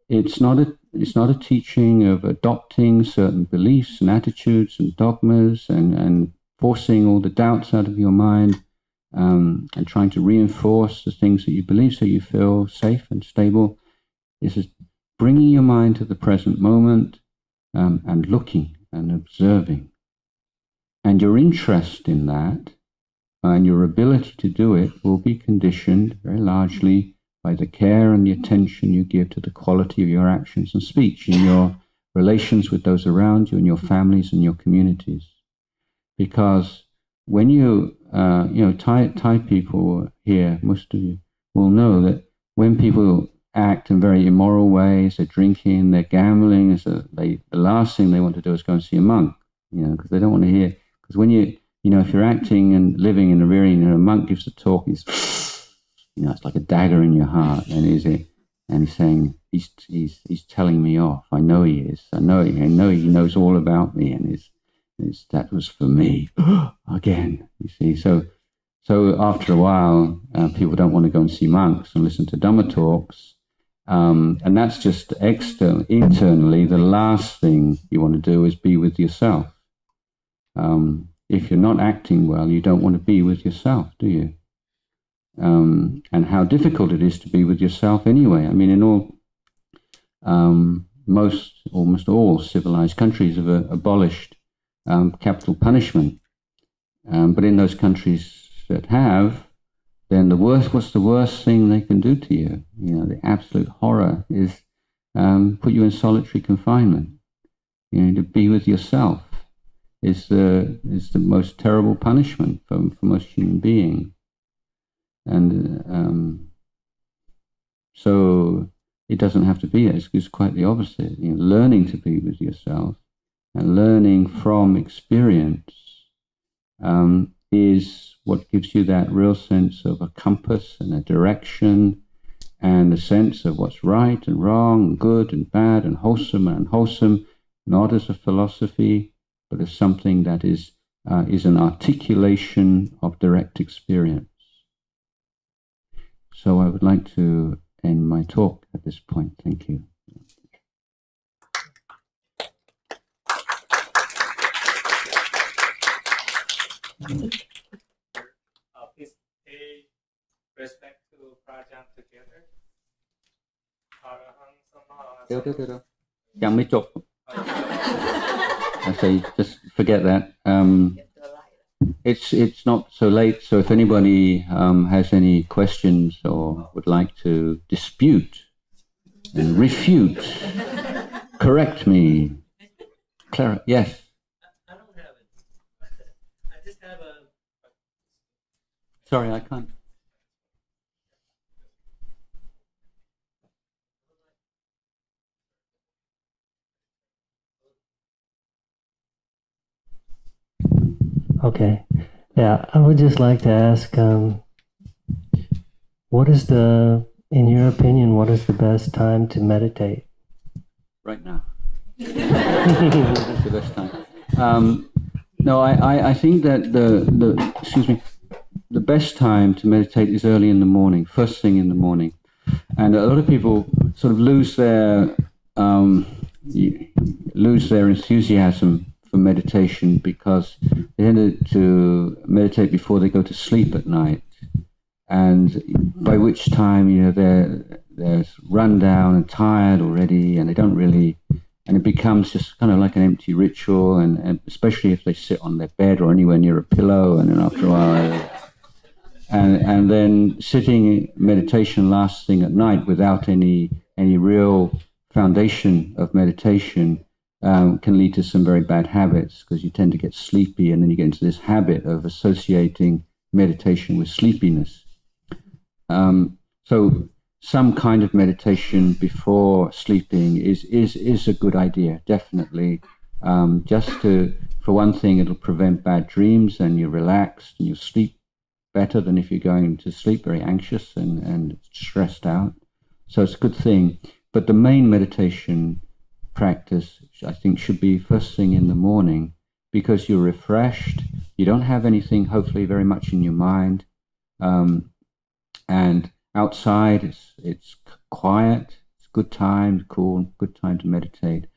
it's not a it's not a teaching of adopting certain beliefs and attitudes and dogmas and, and forcing all the doubts out of your mind um, and trying to reinforce the things that you believe so you feel safe and stable. This is bringing your mind to the present moment um, and looking and observing. And your interest in that and your ability to do it will be conditioned very largely by the care and the attention you give to the quality of your actions and speech in your relations with those around you, in your families and your communities. Because when you uh, you know, Thai, Thai people here, most of you will know that when people act in very immoral ways, they're drinking, they're gambling, so they, the last thing they want to do is go and see a monk, you know, because they don't want to hear. Because when you, you know, if you're acting and living in a you know, a monk gives a talk, he's, <sniffs> you know, it's like a dagger in your heart, and he's, and he's saying, he's, he's, he's telling me off. I know he is. I know, I know he knows all about me, and he's, it's, that was for me <gasps> again. You see, so so after a while, uh, people don't want to go and see monks and listen to Dhamma talks, um, and that's just external. Internally, the last thing you want to do is be with yourself. Um, if you're not acting well, you don't want to be with yourself, do you? Um, and how difficult it is to be with yourself anyway. I mean, in all, um, most, almost all civilized countries have uh, abolished um, capital punishment. Um, but in those countries that have, then the worst, what's the worst thing they can do to you? You know, the absolute horror is um, put you in solitary confinement. You know, to be with yourself is the, is the most terrible punishment for, for most human beings. And um, so it doesn't have to be. It's, it's quite the opposite. You know, learning to be with yourself and learning from experience um, is what gives you that real sense of a compass and a direction and a sense of what's right and wrong, and good and bad, and wholesome and unwholesome, not as a philosophy, but as something that is, uh, is an articulation of direct experience. So I would like to end my talk at this point. Thank you. Uh, please pay respect to Prajan together. Together, together. Yang may chok. I say, just forget that. Um, it's it's not so late. So if anybody um, has any questions or would like to dispute and refute, correct me. Clara, yes. Sorry, I can't. Okay. Yeah, I would just like to ask um, what is the, in your opinion, what is the best time to meditate? right now. <laughs> That's the best time. Um, no, I, I, I think that the, the excuse me, the best time to meditate is early in the morning, first thing in the morning. And a lot of people sort of lose their um, lose their enthusiasm for meditation because they tend to meditate before they go to sleep at night, and by which time you know they're they're run down and tired already, and they don't really, and it becomes just kind of like an empty ritual, and, and especially if they sit on their bed or anywhere near a pillow, and then after a while. And, and then sitting meditation last thing at night without any any real foundation of meditation um, can lead to some very bad habits because you tend to get sleepy and then you get into this habit of associating meditation with sleepiness. Um, so some kind of meditation before sleeping is is is a good idea, definitely. Um, just to, for one thing, it'll prevent bad dreams and you're relaxed and you sleep better than if you're going to sleep very anxious and, and stressed out. So it's a good thing. But the main meditation practice, I think, should be first thing in the morning because you're refreshed. You don't have anything, hopefully, very much in your mind. Um, and outside, it's, it's quiet. It's good time, cool, good time to meditate.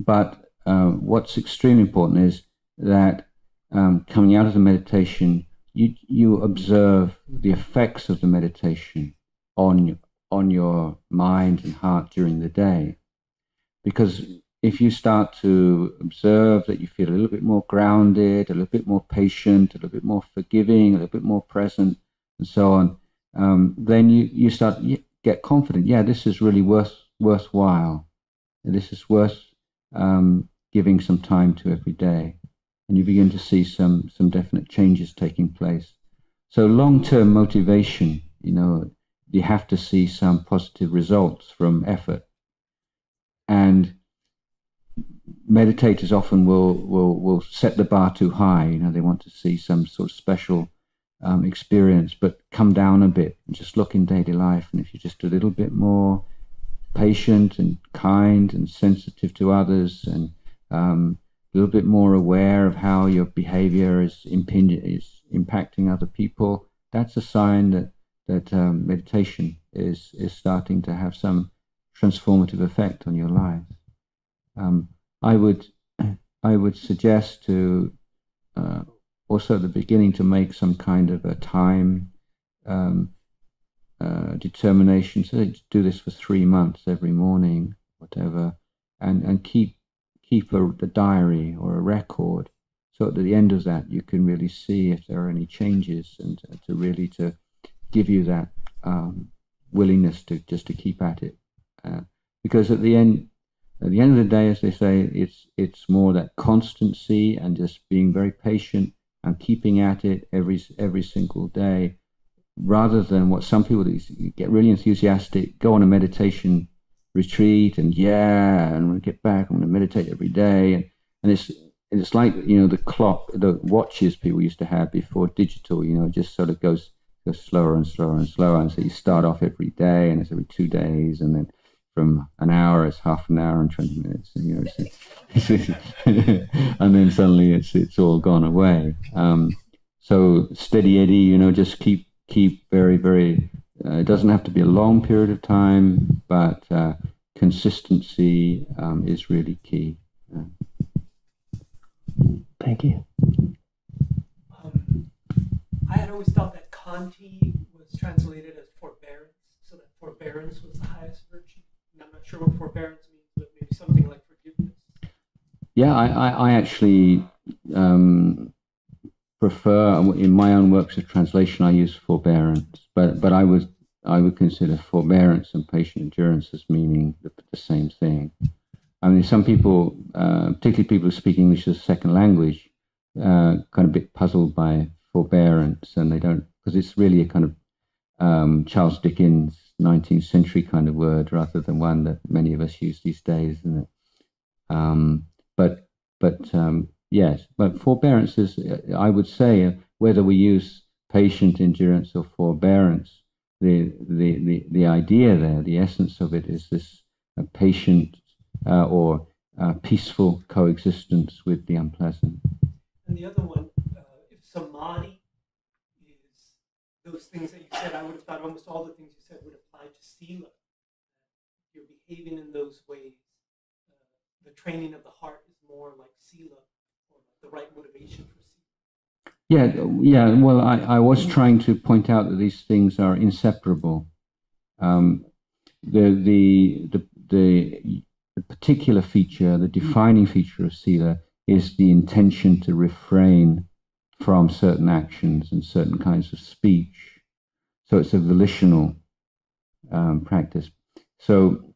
But uh, what's extremely important is that um, coming out of the meditation, you, you observe the effects of the meditation on on your mind and heart during the day. Because if you start to observe that you feel a little bit more grounded, a little bit more patient, a little bit more forgiving, a little bit more present, and so on, um, then you, you start get confident. Yeah, this is really worth worthwhile. This is worth um, giving some time to every day, and you begin to see some some definite changes taking place. So long term motivation, you know, you have to see some positive results from effort. And meditators often will, will, will set the bar too high. You know, they want to see some sort of special um, experience, but come down a bit and just look in daily life. And if you're just a little bit more patient and kind and sensitive to others and um, a little bit more aware of how your behavior is, imping- is impacting other people, that's a sign that that um, meditation is is starting to have some transformative effect on your life. Um, I would <clears throat> I would suggest to uh, also at the beginning to make some kind of a time um, uh, determination. So do this for three months every morning, whatever, and and keep keep a, a diary or a record. So at the end of that, you can really see if there are any changes, and to really to give you that um, willingness to just to keep at it. Uh, because at the end, at the end of the day, as they say, it's it's more that constancy and just being very patient and keeping at it every every single day, rather than what some people do, get really enthusiastic, go on a meditation retreat, and yeah, and when I get back, I'm going to meditate every day, and, and it's it's like you know the clock, the watches people used to have before digital, you know, just sort of goes goes slower and slower and slower. And so you start off every day, and it's every two days, and then from an hour it's half an hour and 20 minutes and, you know it's, it's, <laughs> and then suddenly it's it's all gone away um, so steady eddy you know just keep keep very very uh, it doesn't have to be a long period of time but uh, consistency um, is really key thank you um, i had always thought that Khanti was translated as forbearance, so that forbearance was the highest virtue. And I'm not sure what forbearance means, but maybe something like forgiveness. Yeah, I, I, I actually um, prefer in my own works of translation. I use forbearance, but but I would I would consider forbearance and patient endurance as meaning the, the same thing. I mean, some people, uh, particularly people who speak English as a second language, uh, kind of a bit puzzled by forbearance, and they don't because it's really a kind of um, Charles Dickens 19th century kind of word rather than one that many of us use these days, isn't it? Um, but but um, yes, but forbearance is, I would say, uh, whether we use patient endurance or forbearance, the the the, the idea there, the essence of it is this uh, patient uh, or uh, peaceful coexistence with the unpleasant. And the other one, uh, if samadhi is those things that you said, I would have thought almost all the things you said would apply to sila. You're behaving in those ways, uh, the training of the heart is more like sila, or the right motivation for. Yeah, yeah. Well, I, I was trying to point out that these things are inseparable. Um, the, the the the the particular feature, the defining feature of sila, is the intention to refrain from certain actions and certain kinds of speech. So it's a volitional um, practice. So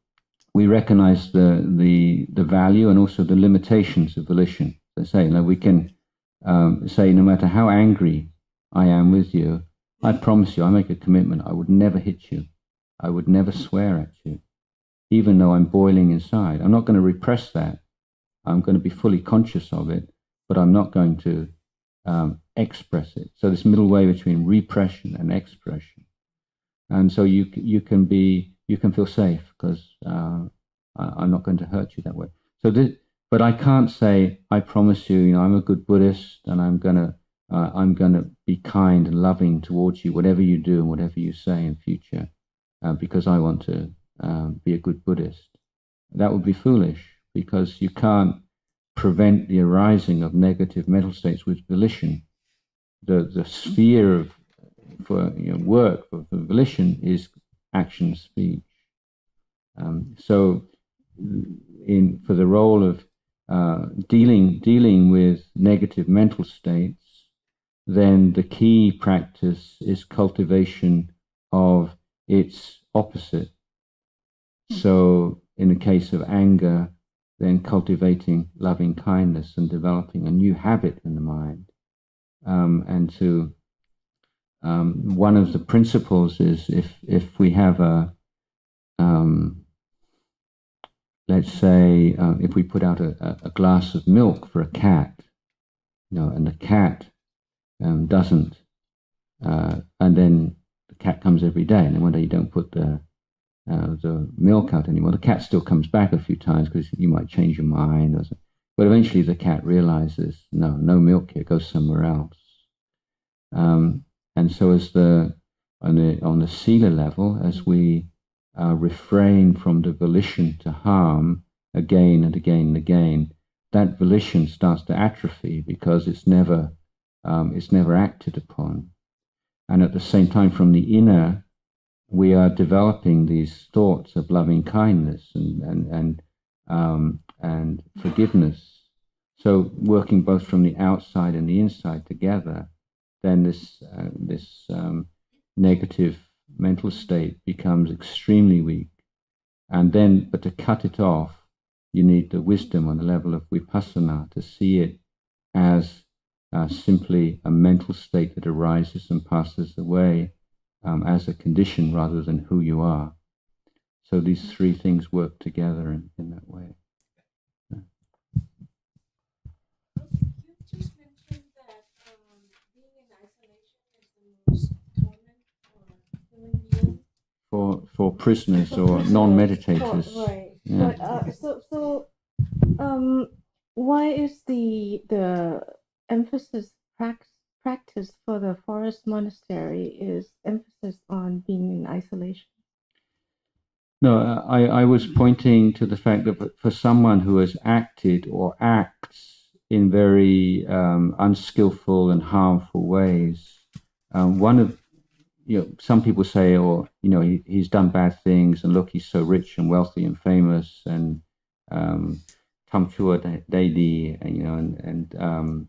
we recognize the, the, the value and also the limitations of volition. So say, you we can um, say, no matter how angry I am with you, I promise you, I make a commitment, I would never hit you. I would never swear at you, even though I'm boiling inside. I'm not going to repress that. I'm going to be fully conscious of it, but I'm not going to um, express it. So this middle way between repression and expression, and so you you can be you can feel safe because uh, I'm not going to hurt you that way. So this, but I can't say I promise you, you know, I'm a good Buddhist and I'm gonna uh, I'm gonna be kind and loving towards you, whatever you do and whatever you say in future, uh, because I want to um, be a good Buddhist. That would be foolish because you can't prevent the arising of negative mental states with volition. The, the sphere of for you know, work for, for, volition is action speech. Um, so, in for the role of uh, dealing dealing with negative mental states, then the key practice is cultivation of its opposite. So, in the case of anger, then cultivating loving kindness and developing a new habit in the mind. Um, and to um, one of the principles is if if we have a um, let's say uh, if we put out a, a, glass of milk for a cat, you know, and the cat um, doesn't, uh, and then the cat comes every day, and then one day you don't put the uh, the milk out anymore. The cat still comes back a few times because you might change your mind. Or something. But eventually the cat realizes, no, no milk here, go somewhere else. Um, and so as the on the on the sila level, as we uh, refrain from the volition to harm again and again and again, that volition starts to atrophy because it's never um, it's never acted upon. And at the same time, from the inner we are developing these thoughts of loving kindness and and and um, and forgiveness. So working both from the outside and the inside together, then this uh, this um, negative mental state becomes extremely weak. And then, but to cut it off, you need the wisdom on the level of vipassana to see it as uh, simply a mental state that arises and passes away um, as a condition rather than who you are. So these three things work together in, in that way. You just mentioned that um, being in isolation is the most torment for human beings. For, for prisoners For or prisoners, non-meditators. right. Yeah. But, uh, so, so, um, why is the the emphasis prac- practice for the forest monastery is emphasis on being in isolation? No, uh, I, I was pointing to the fact that for someone who has acted or acts in very um, unskillful and harmful ways, um, one of you know, some people say, or you know, he, he's done bad things, and look, he's so rich and wealthy and famous, and um, Tamchua Deidi, you know, and, and um,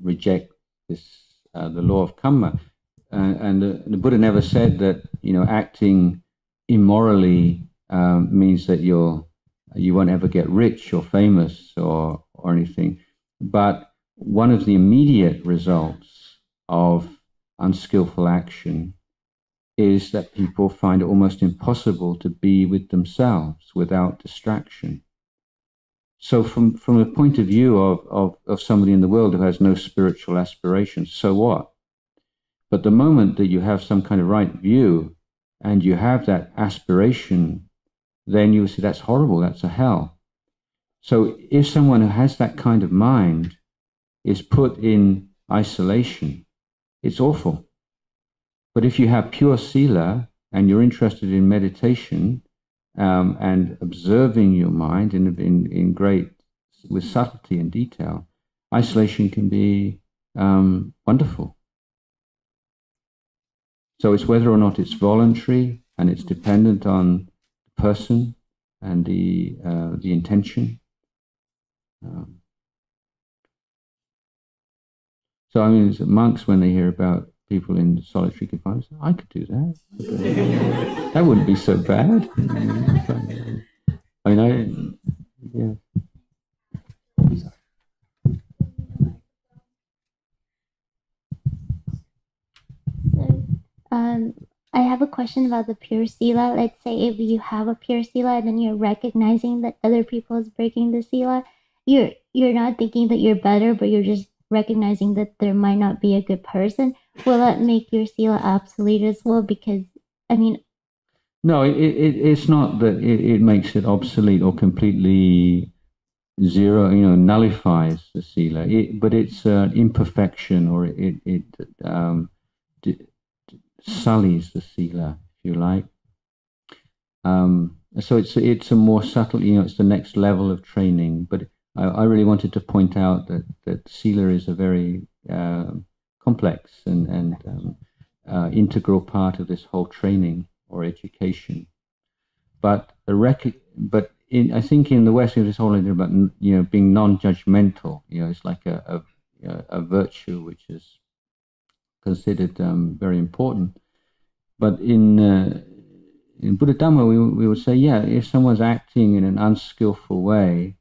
reject this uh, the law of karma. Uh, and the, the, Buddha never said that you know acting immorally um, means that you're you won't ever get rich or famous or or anything. But one of the immediate results of unskillful action is that people find it almost impossible to be with themselves without distraction. So, from, from a point of view of, of, of somebody in the world who has no spiritual aspirations, so what? But the moment that you have some kind of right view and you have that aspiration, then you say, that's horrible, that's a hell. So, if someone who has that kind of mind is put in isolation, it's awful. But if you have pure sila and you're interested in meditation um, and observing your mind in, in, in great, with subtlety and detail, isolation can be um, wonderful. So it's whether or not it's voluntary and it's dependent on the person and the uh, the intention. Um, so I mean, monks when they hear about people in solitary confinement, I could do that. that wouldn't be so bad. I mean, I yeah. So, um, I have a question about the pure sila. Let's say if you have a pure sila and then you're recognizing that other people is breaking the sila, you're you're not thinking that you're better, but you're just recognizing that there might not be a good person. Will that make your sila obsolete as well? Because I mean, no, it, it it's not that it, it makes it obsolete or completely zero, you know, nullifies the sila. It, but it's an imperfection or it it um, sullies the sila, if you like. Um, so it's it's a more subtle, you know, it's the next level of training. But I, I really wanted to point out that that sila is a very uh, complex and and um, uh, integral part of this whole training or education. But the rec- but in I think in the West, this whole idea about you know being non-judgmental. You know, it's like a a, a virtue which is considered um, very important. But in uh, in Buddha Dhamma, we, we would say, yeah, if someone's acting in an unskillful way,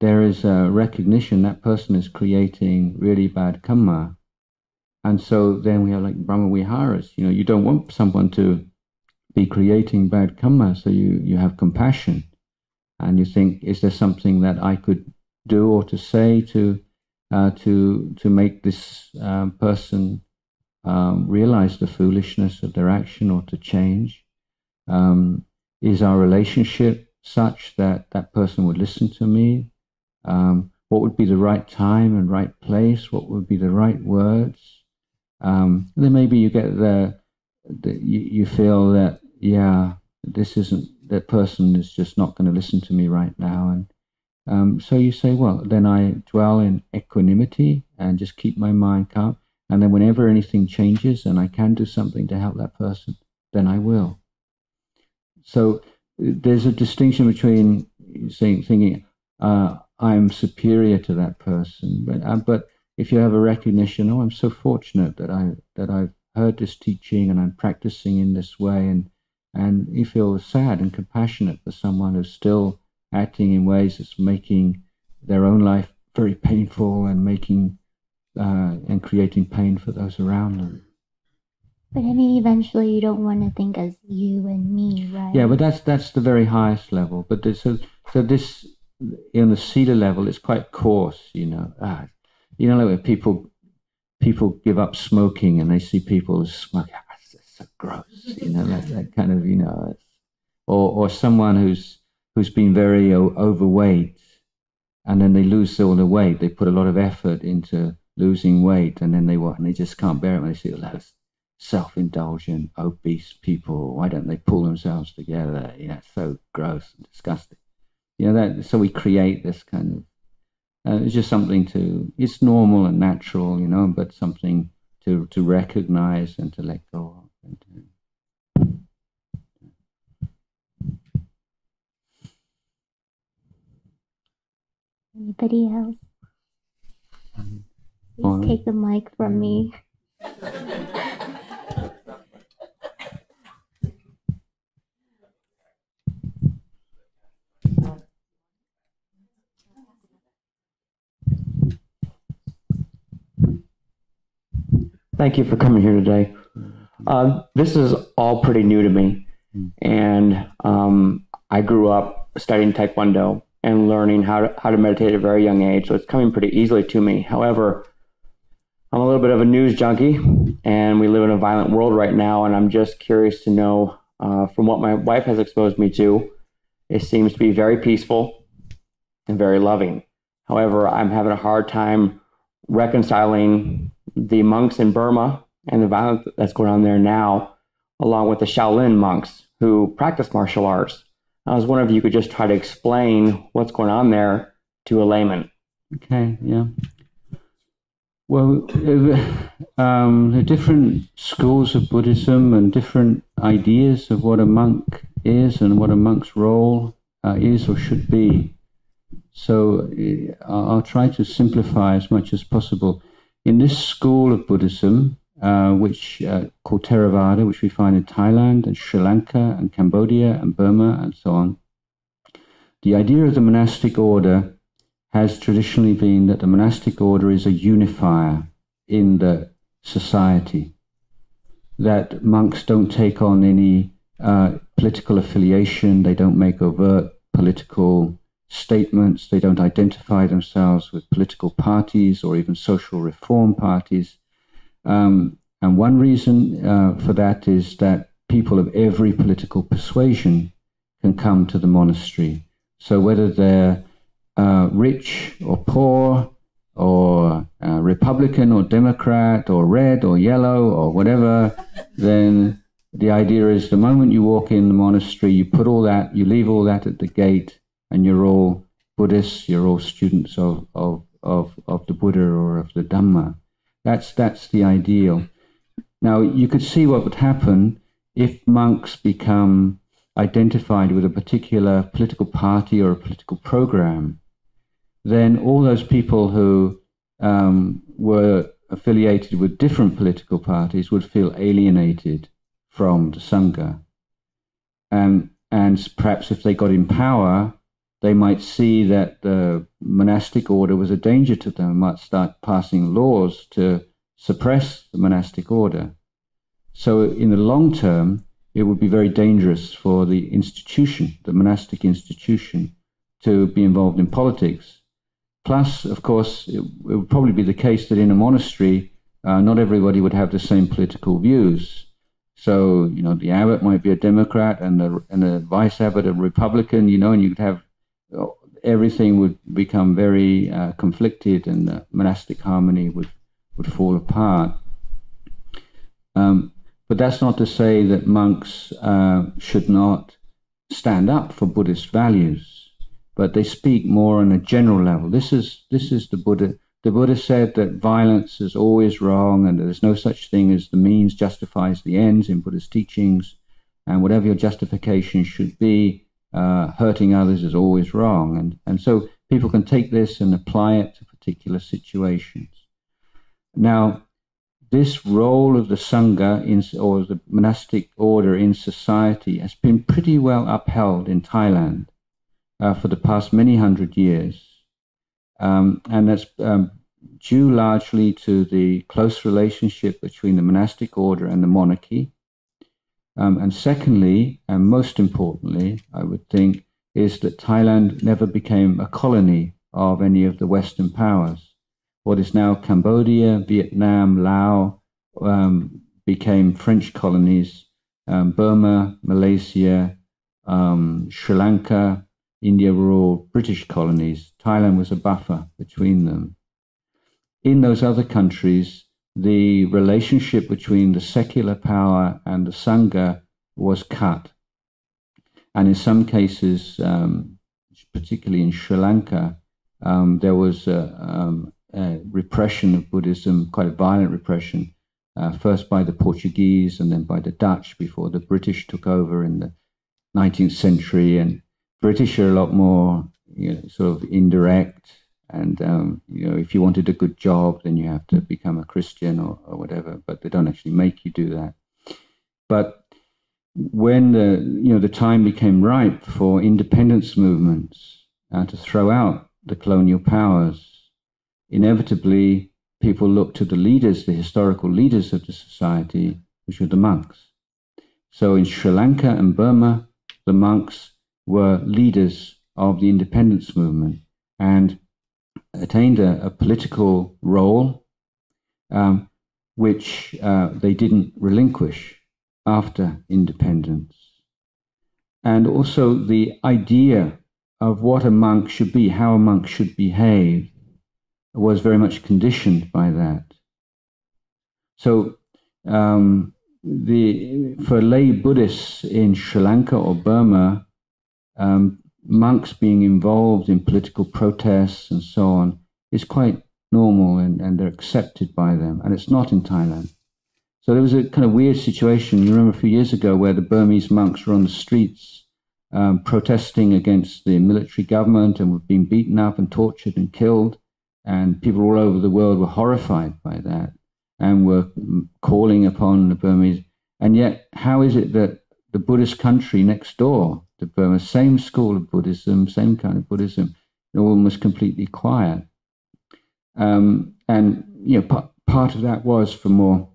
there is a recognition that person is creating really bad karma. And so then we have like Brahma Viharas. You know, you don't want someone to be creating bad karma, so you, you have compassion. And you think, is there something that I could do or to say to uh, to to make this um, person um, realize the foolishness of their action or to change? Um, is our relationship such that that person would listen to me? Um, what would be the right time and right place? What would be the right words? Um, then maybe you get the, the you, you feel that yeah, this isn't that person is just not going to listen to me right now, and um, so you say, well, then I dwell in equanimity and just keep my mind calm. And then whenever anything changes and I can do something to help that person, then I will. So there's a distinction between saying, thinking, uh, I'm superior to that person. But, uh, but if you have a recognition, oh, I'm so fortunate that I that I've heard this teaching and I'm practicing in this way, and and you feel sad and compassionate for someone who's still acting in ways that's making their own life very <laughs> painful and making uh, and creating pain for those around them. But I mean, eventually, you don't want to think as you and me, right? Yeah, but that's that's the very highest level. But this, so so this in the sila level, it's quite coarse, you know. Ah, you know, like when people people give up smoking and they see people smoking, ah, it's so gross, you know, that, that kind of, you know, or or someone who's who's been very overweight, and then they lose all the weight. They put a lot of effort into losing weight, and then they what? And they just can't bear it when they see all those self-indulgent, obese people. Why don't they pull themselves together? You know, so gross and disgusting. You know that. So we create this kind of. Uh, it's just something to. It's normal and natural, you know, but something to to recognize and to let go of. And to, Anybody else? Please take the mic from me. <laughs> Thank you for coming here today. Uh, this is all pretty new to me, and um, I grew up studying Taekwondo and learning how to how to meditate at a very young age, so it's coming pretty easily to me. However, I'm a little bit of a news junkie, and we live in a violent world right now, and I'm just curious to know uh, from what my wife has exposed me to, it seems to be very peaceful and very loving. However, I'm having a hard time reconciling the monks in Burma and the violence that's going on there now, along with the Shaolin monks who practice martial arts. I was wondering if you could just try to explain what's going on there to a layman. Okay, yeah. Well, um, are different schools of Buddhism and different ideas of what a monk is and what a monk's role uh, is or should be. So uh, I'll try to simplify as much as possible. In this school of Buddhism, uh, which uh, called Theravada, which we find in Thailand and Sri Lanka and Cambodia and Burma and so on, the idea of the monastic order has traditionally been that the monastic order is a unifier in the society, that monks don't take on any uh, political affiliation, they don't make overt political statements, they don't identify themselves with political parties or even social reform parties. Um, and one reason uh, for that is that people of every political persuasion can come to the monastery. So whether they're uh, rich or poor or uh, Republican or Democrat or red or yellow or whatever, then the idea is the moment you walk in the monastery, you put all that, you leave all that at the gate, and you're all Buddhists, you're all students of, of, of, of the Buddha or of the Dhamma. That's, that's the ideal. Now, you could see what would happen if monks become identified with a particular political party or a political program then all those people who um, were affiliated with different political parties would feel alienated from the Sangha. Um, and perhaps if they got in power, they might see that the monastic order was a danger to them, might start passing laws to suppress the monastic order. So, in the long term, it would be very dangerous for the institution, the monastic institution, to be involved in politics Plus, of course, it, it, would probably be the case that in a monastery, uh, not everybody would have the same political views. So, you know, the abbot might be a Democrat and the, and the vice abbot a Republican, you know, and you'd have uh, everything would become very uh, conflicted and monastic harmony would, would fall apart. Um, but that's not to say that monks uh, should not stand up for Buddhist values but they speak more on a general level. This is this is the Buddha. The Buddha said that violence is always wrong, and there's no such thing as the means justifies the ends in Buddhist teachings, and whatever your justification should be, uh, hurting others is always wrong, and and so people can take this and apply it to particular situations. Now, this role of the sangha in, or the monastic order in society has been pretty well upheld in Thailand uh, for the past many hundred years. Um, and that's um, due largely to the close relationship between the monastic order and the monarchy. Um, and secondly, and most importantly, I would think, is that Thailand never became a colony of any of the Western powers. What is now Cambodia, Vietnam, Laos um, became French colonies. Um, Burma, Malaysia, um, Sri Lanka, India were all British colonies. Thailand was a buffer between them. In those other countries, the relationship between the secular power and the Sangha was cut. And in some cases, um, particularly in Sri Lanka, um, there was a, um, a, repression of Buddhism, quite a violent repression, uh, first by the Portuguese and then by the Dutch before the British took over in the 19th century. And British are a lot more you know, sort of indirect, and um, you know if you wanted a good job, then you have to become a Christian or, or whatever. But they don't actually make you do that. But when the you know the time became ripe for independence movements uh, to throw out the colonial powers, inevitably people looked to the leaders, the historical leaders of the society, which were the monks. So in Sri Lanka and Burma, the monks were leaders of the independence movement and attained a, a political role um, which uh, they didn't relinquish after independence. And also the idea of what a monk should be, how a monk should behave, was very much conditioned by that. So um, the for lay Buddhists in Sri Lanka or Burma, um, monks being involved in political protests and so on is quite normal and, and they're accepted by them, and it's not in Thailand. So there was a kind of weird situation. You remember a few years ago where the Burmese monks were on the streets um, protesting against the military government and were being beaten up and tortured and killed. And people all over the world were horrified by that and were calling upon the Burmese. And yet, how is it that the Buddhist country next door to Burma, same school of Buddhism, same kind of Buddhism, almost completely quiet? Um, and you know, p- part of that was for more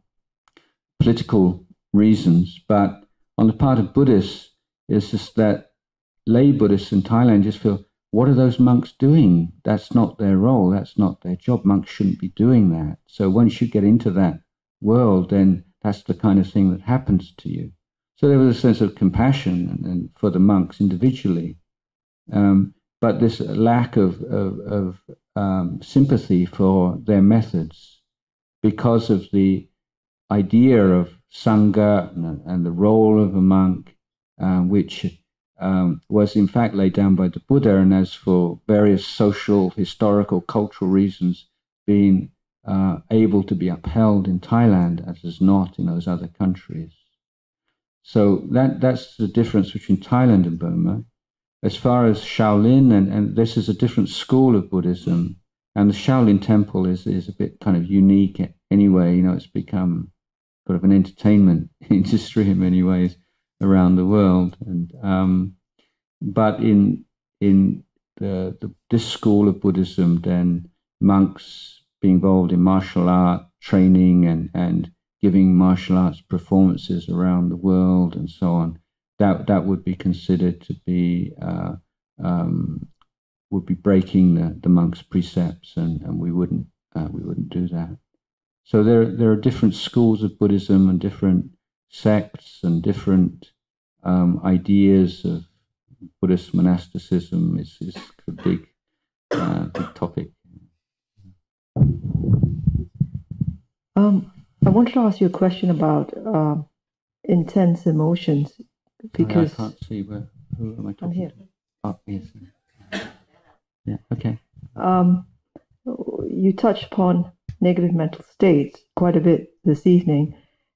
political reasons, but on the part of Buddhists, it's just that lay Buddhists in Thailand just feel, what are those monks doing? That's not their role. That's not their job. Monks shouldn't be doing that. So once you get into that world, then that's the kind of thing that happens to you. So there was a sense of compassion and, for the monks individually. Um, but this lack of, of, of um, sympathy for their methods because of the idea of Sangha and, the role of a monk, um, which um, was in fact laid down by the Buddha, and as for various social, historical, cultural reasons, being uh, able to be upheld in Thailand as is not in those other countries. So that that's the difference between Thailand and Burma. As far as Shaolin, and, and this is a different school of Buddhism, and the Shaolin Temple is, is a bit kind of unique anyway. You know, it's become sort of an entertainment <laughs> industry in many ways around the world. And um, but in in the, the, this school of Buddhism, then monks being involved in martial art training and and giving martial arts performances around the world and so on. That that would be considered to be uh, um, would be breaking the, the monk's precepts, and, and we wouldn't uh, we wouldn't do that. So there there are different schools of Buddhism and different sects and different um, ideas of Buddhist monasticism. is is a big uh, big topic. Um, I wanted to ask you a question about uh, intense emotions because I can't see where who am I talking I'm here. to? Oh, yes. Yeah. Okay. Um, you touched upon negative mental states quite a bit this evening,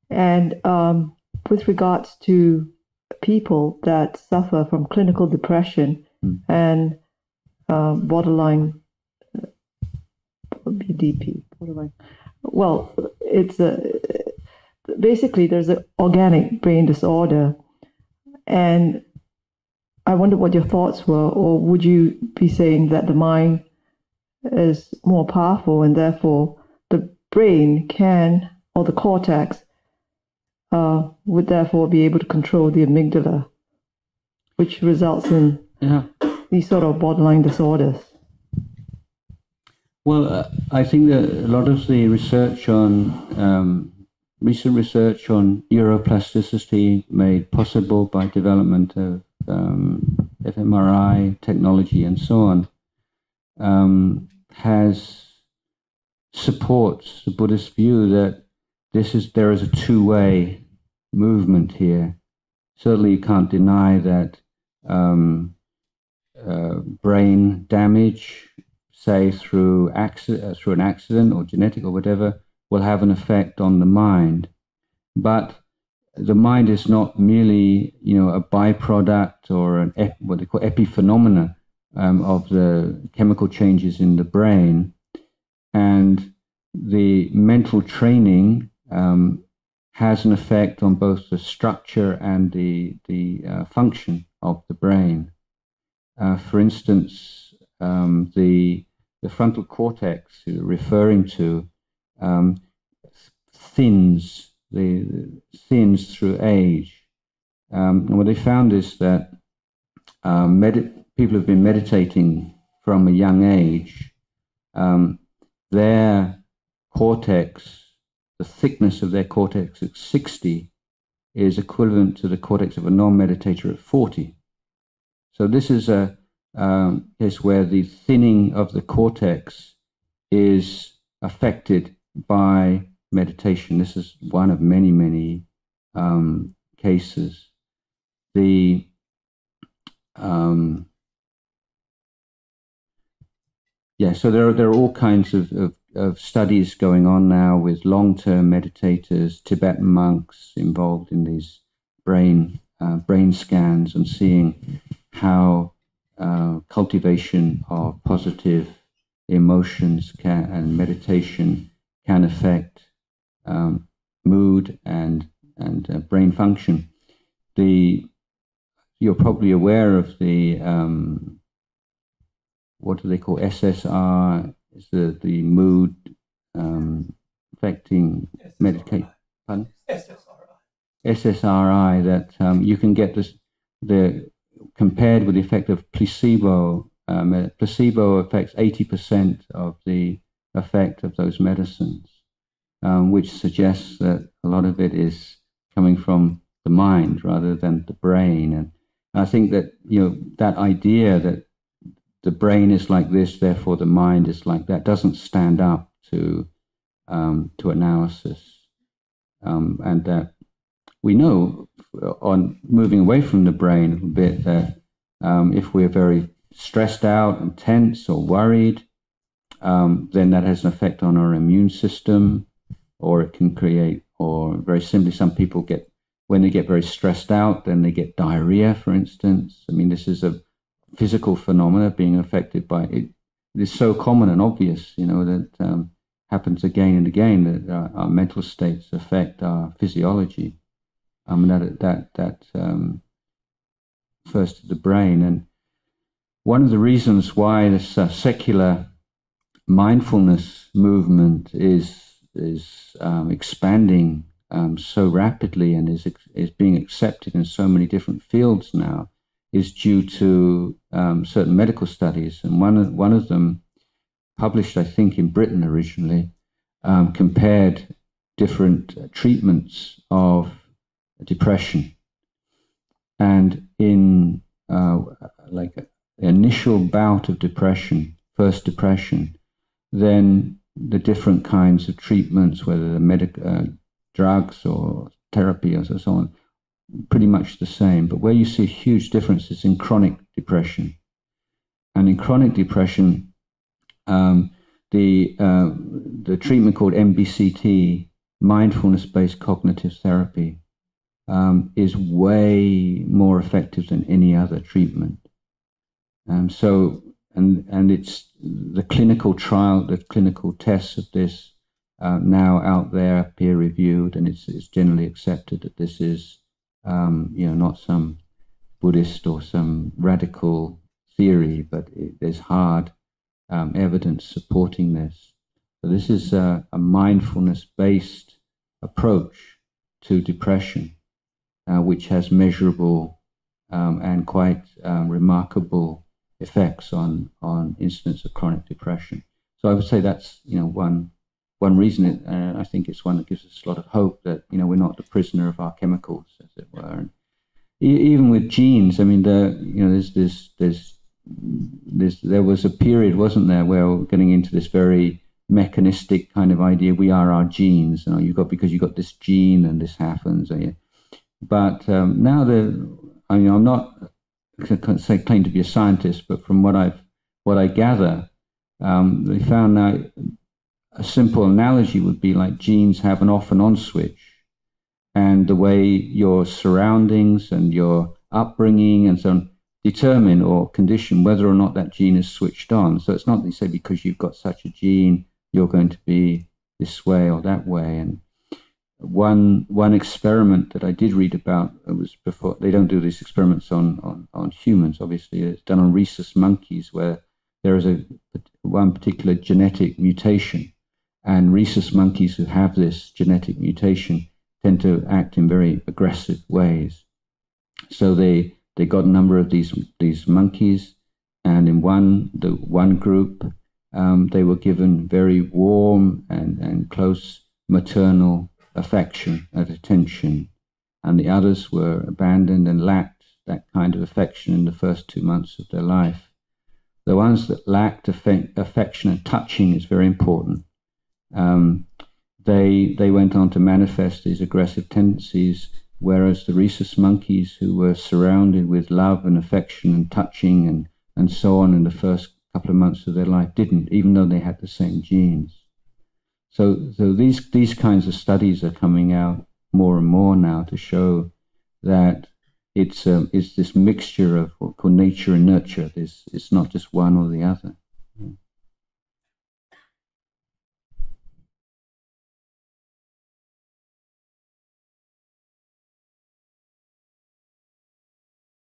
and um, with regards to people that suffer from clinical depression Mm. and uh, borderline uh, BDP, borderline. Well, it's a basically there's an organic brain disorder, and I wonder what your thoughts were, or would you be saying that the mind is more powerful and therefore the brain can, or the cortex, uh, would therefore be able to control the amygdala, which results in Yeah. these sort of borderline disorders? Well, uh, I think that a lot of the research on um, recent research on neuroplasticity made possible by development of um, fMRI technology and so on um, has supports the Buddhist view that this is there is a two-way movement here. Certainly, you can't deny that um, uh, brain damage say through accident, uh, through an accident or genetic or whatever, will have an effect on the mind. But the mind is not merely, you know, a byproduct or an ep- what they call epiphenomena um, of the chemical changes in the brain, and the mental training um, has an effect on both the structure and the the uh, function of the brain. Uh, for instance, um, the the frontal cortex you're referring to um, thins the thins through age. Um, and what they found is that um, people have been meditating from a young age. Um, their cortex, the thickness of their cortex at 60 is equivalent to the cortex of a non-meditator at 40. So this is a um, case where the thinning of the cortex is affected by meditation. This is one of many, many um, cases. The um, yeah, so there are, there are all kinds of, of, of studies going on now with long term meditators, Tibetan monks involved in these brain uh, brain scans and seeing how uh, cultivation of positive emotions can, and meditation can affect um, mood and and uh, brain function. The you're probably aware of the um, what do they call SSR? Is the the mood um, affecting medication? SSRI. SSRI that um, you can get this the compared with the effect of placebo. Um, placebo affects eighty percent of the effect of those medicines, um, which suggests that a lot of it is coming from the mind rather than the brain. And I think that you know that idea that the brain is like this, therefore the mind is like that, doesn't stand up to um, to analysis, um, and that we know on moving away from the brain a bit that um, if we're very stressed out and tense or worried, um, then that has an effect on our immune system, or it can create, or very simply, some people get when they get very stressed out, then they get diarrhea, for instance. I mean, this is a physical phenomena being affected by it. It is so common and obvious, you know, that um, happens again and again that our, our, mental states affect our physiology. Um, that that that um, the brain, and one of the reasons why this uh, secular mindfulness movement is is um, expanding um, so rapidly and is is being accepted in so many different fields now is due to um, certain medical studies, and one of, one of them, published I think in Britain originally, um, compared different treatments of depression, and in uh, like initial bout of depression, first depression, then the different kinds of treatments, whether the medical uh, drugs or therapy or so on, pretty much the same. But where you see huge differences in chronic depression. And in chronic depression, um, the, uh, the treatment called MBCT, mindfulness based cognitive therapy, um, is way more effective than any other treatment. Um, so, and, and it's the clinical trial, the clinical tests of this uh, now out there, peer reviewed, and it's, it's generally accepted that this is um, you know, not some Buddhist or some radical theory, but it, there's hard um, evidence supporting this. So this is a, a mindfulness-based approach to depression, uh, which has measurable um, and quite um, remarkable effects on on incidents of chronic depression. So I would say that's you know one one reason it, uh, I think it's one that gives us a lot of hope that you know we're not the prisoner of our chemicals, as it were. And even with genes, I mean, the you know, there's this there's this there was a period, wasn't there, where we're getting into this very mechanistic kind of idea. We are our genes. You know, you got because you have got this gene and this happens. But um, now the I mean, I'm not say claim to be a scientist, but from what I've what I gather, um, they found now a simple analogy would be like genes have an off and on switch. And the way your surroundings and your upbringing and so on determine or condition whether or not that gene is switched on. So it's not they say because you've got such a gene, you're going to be this way or that way. And one one experiment that I did read about was before they don't do these experiments on, on, on humans, obviously. It's done on rhesus monkeys where there is a one particular genetic mutation and rhesus monkeys who have this genetic mutation tend to act in very aggressive ways. So they, they got a number of these, these monkeys, and in one, the one group, um, they were given very warm and, and close maternal affection and attention, and the others were abandoned and lacked that kind of affection in the first two months of their life. The ones that lacked affection and touching is very important um, they they went on to manifest these aggressive tendencies, whereas the rhesus monkeys, who were surrounded with love and affection and touching and and so on in the first couple of months of their life, didn't, even though they had the same genes. So, so these these kinds of studies are coming out more and more now to show that it's um, it's this mixture of what we call nature and nurture. This it's not just one or the other.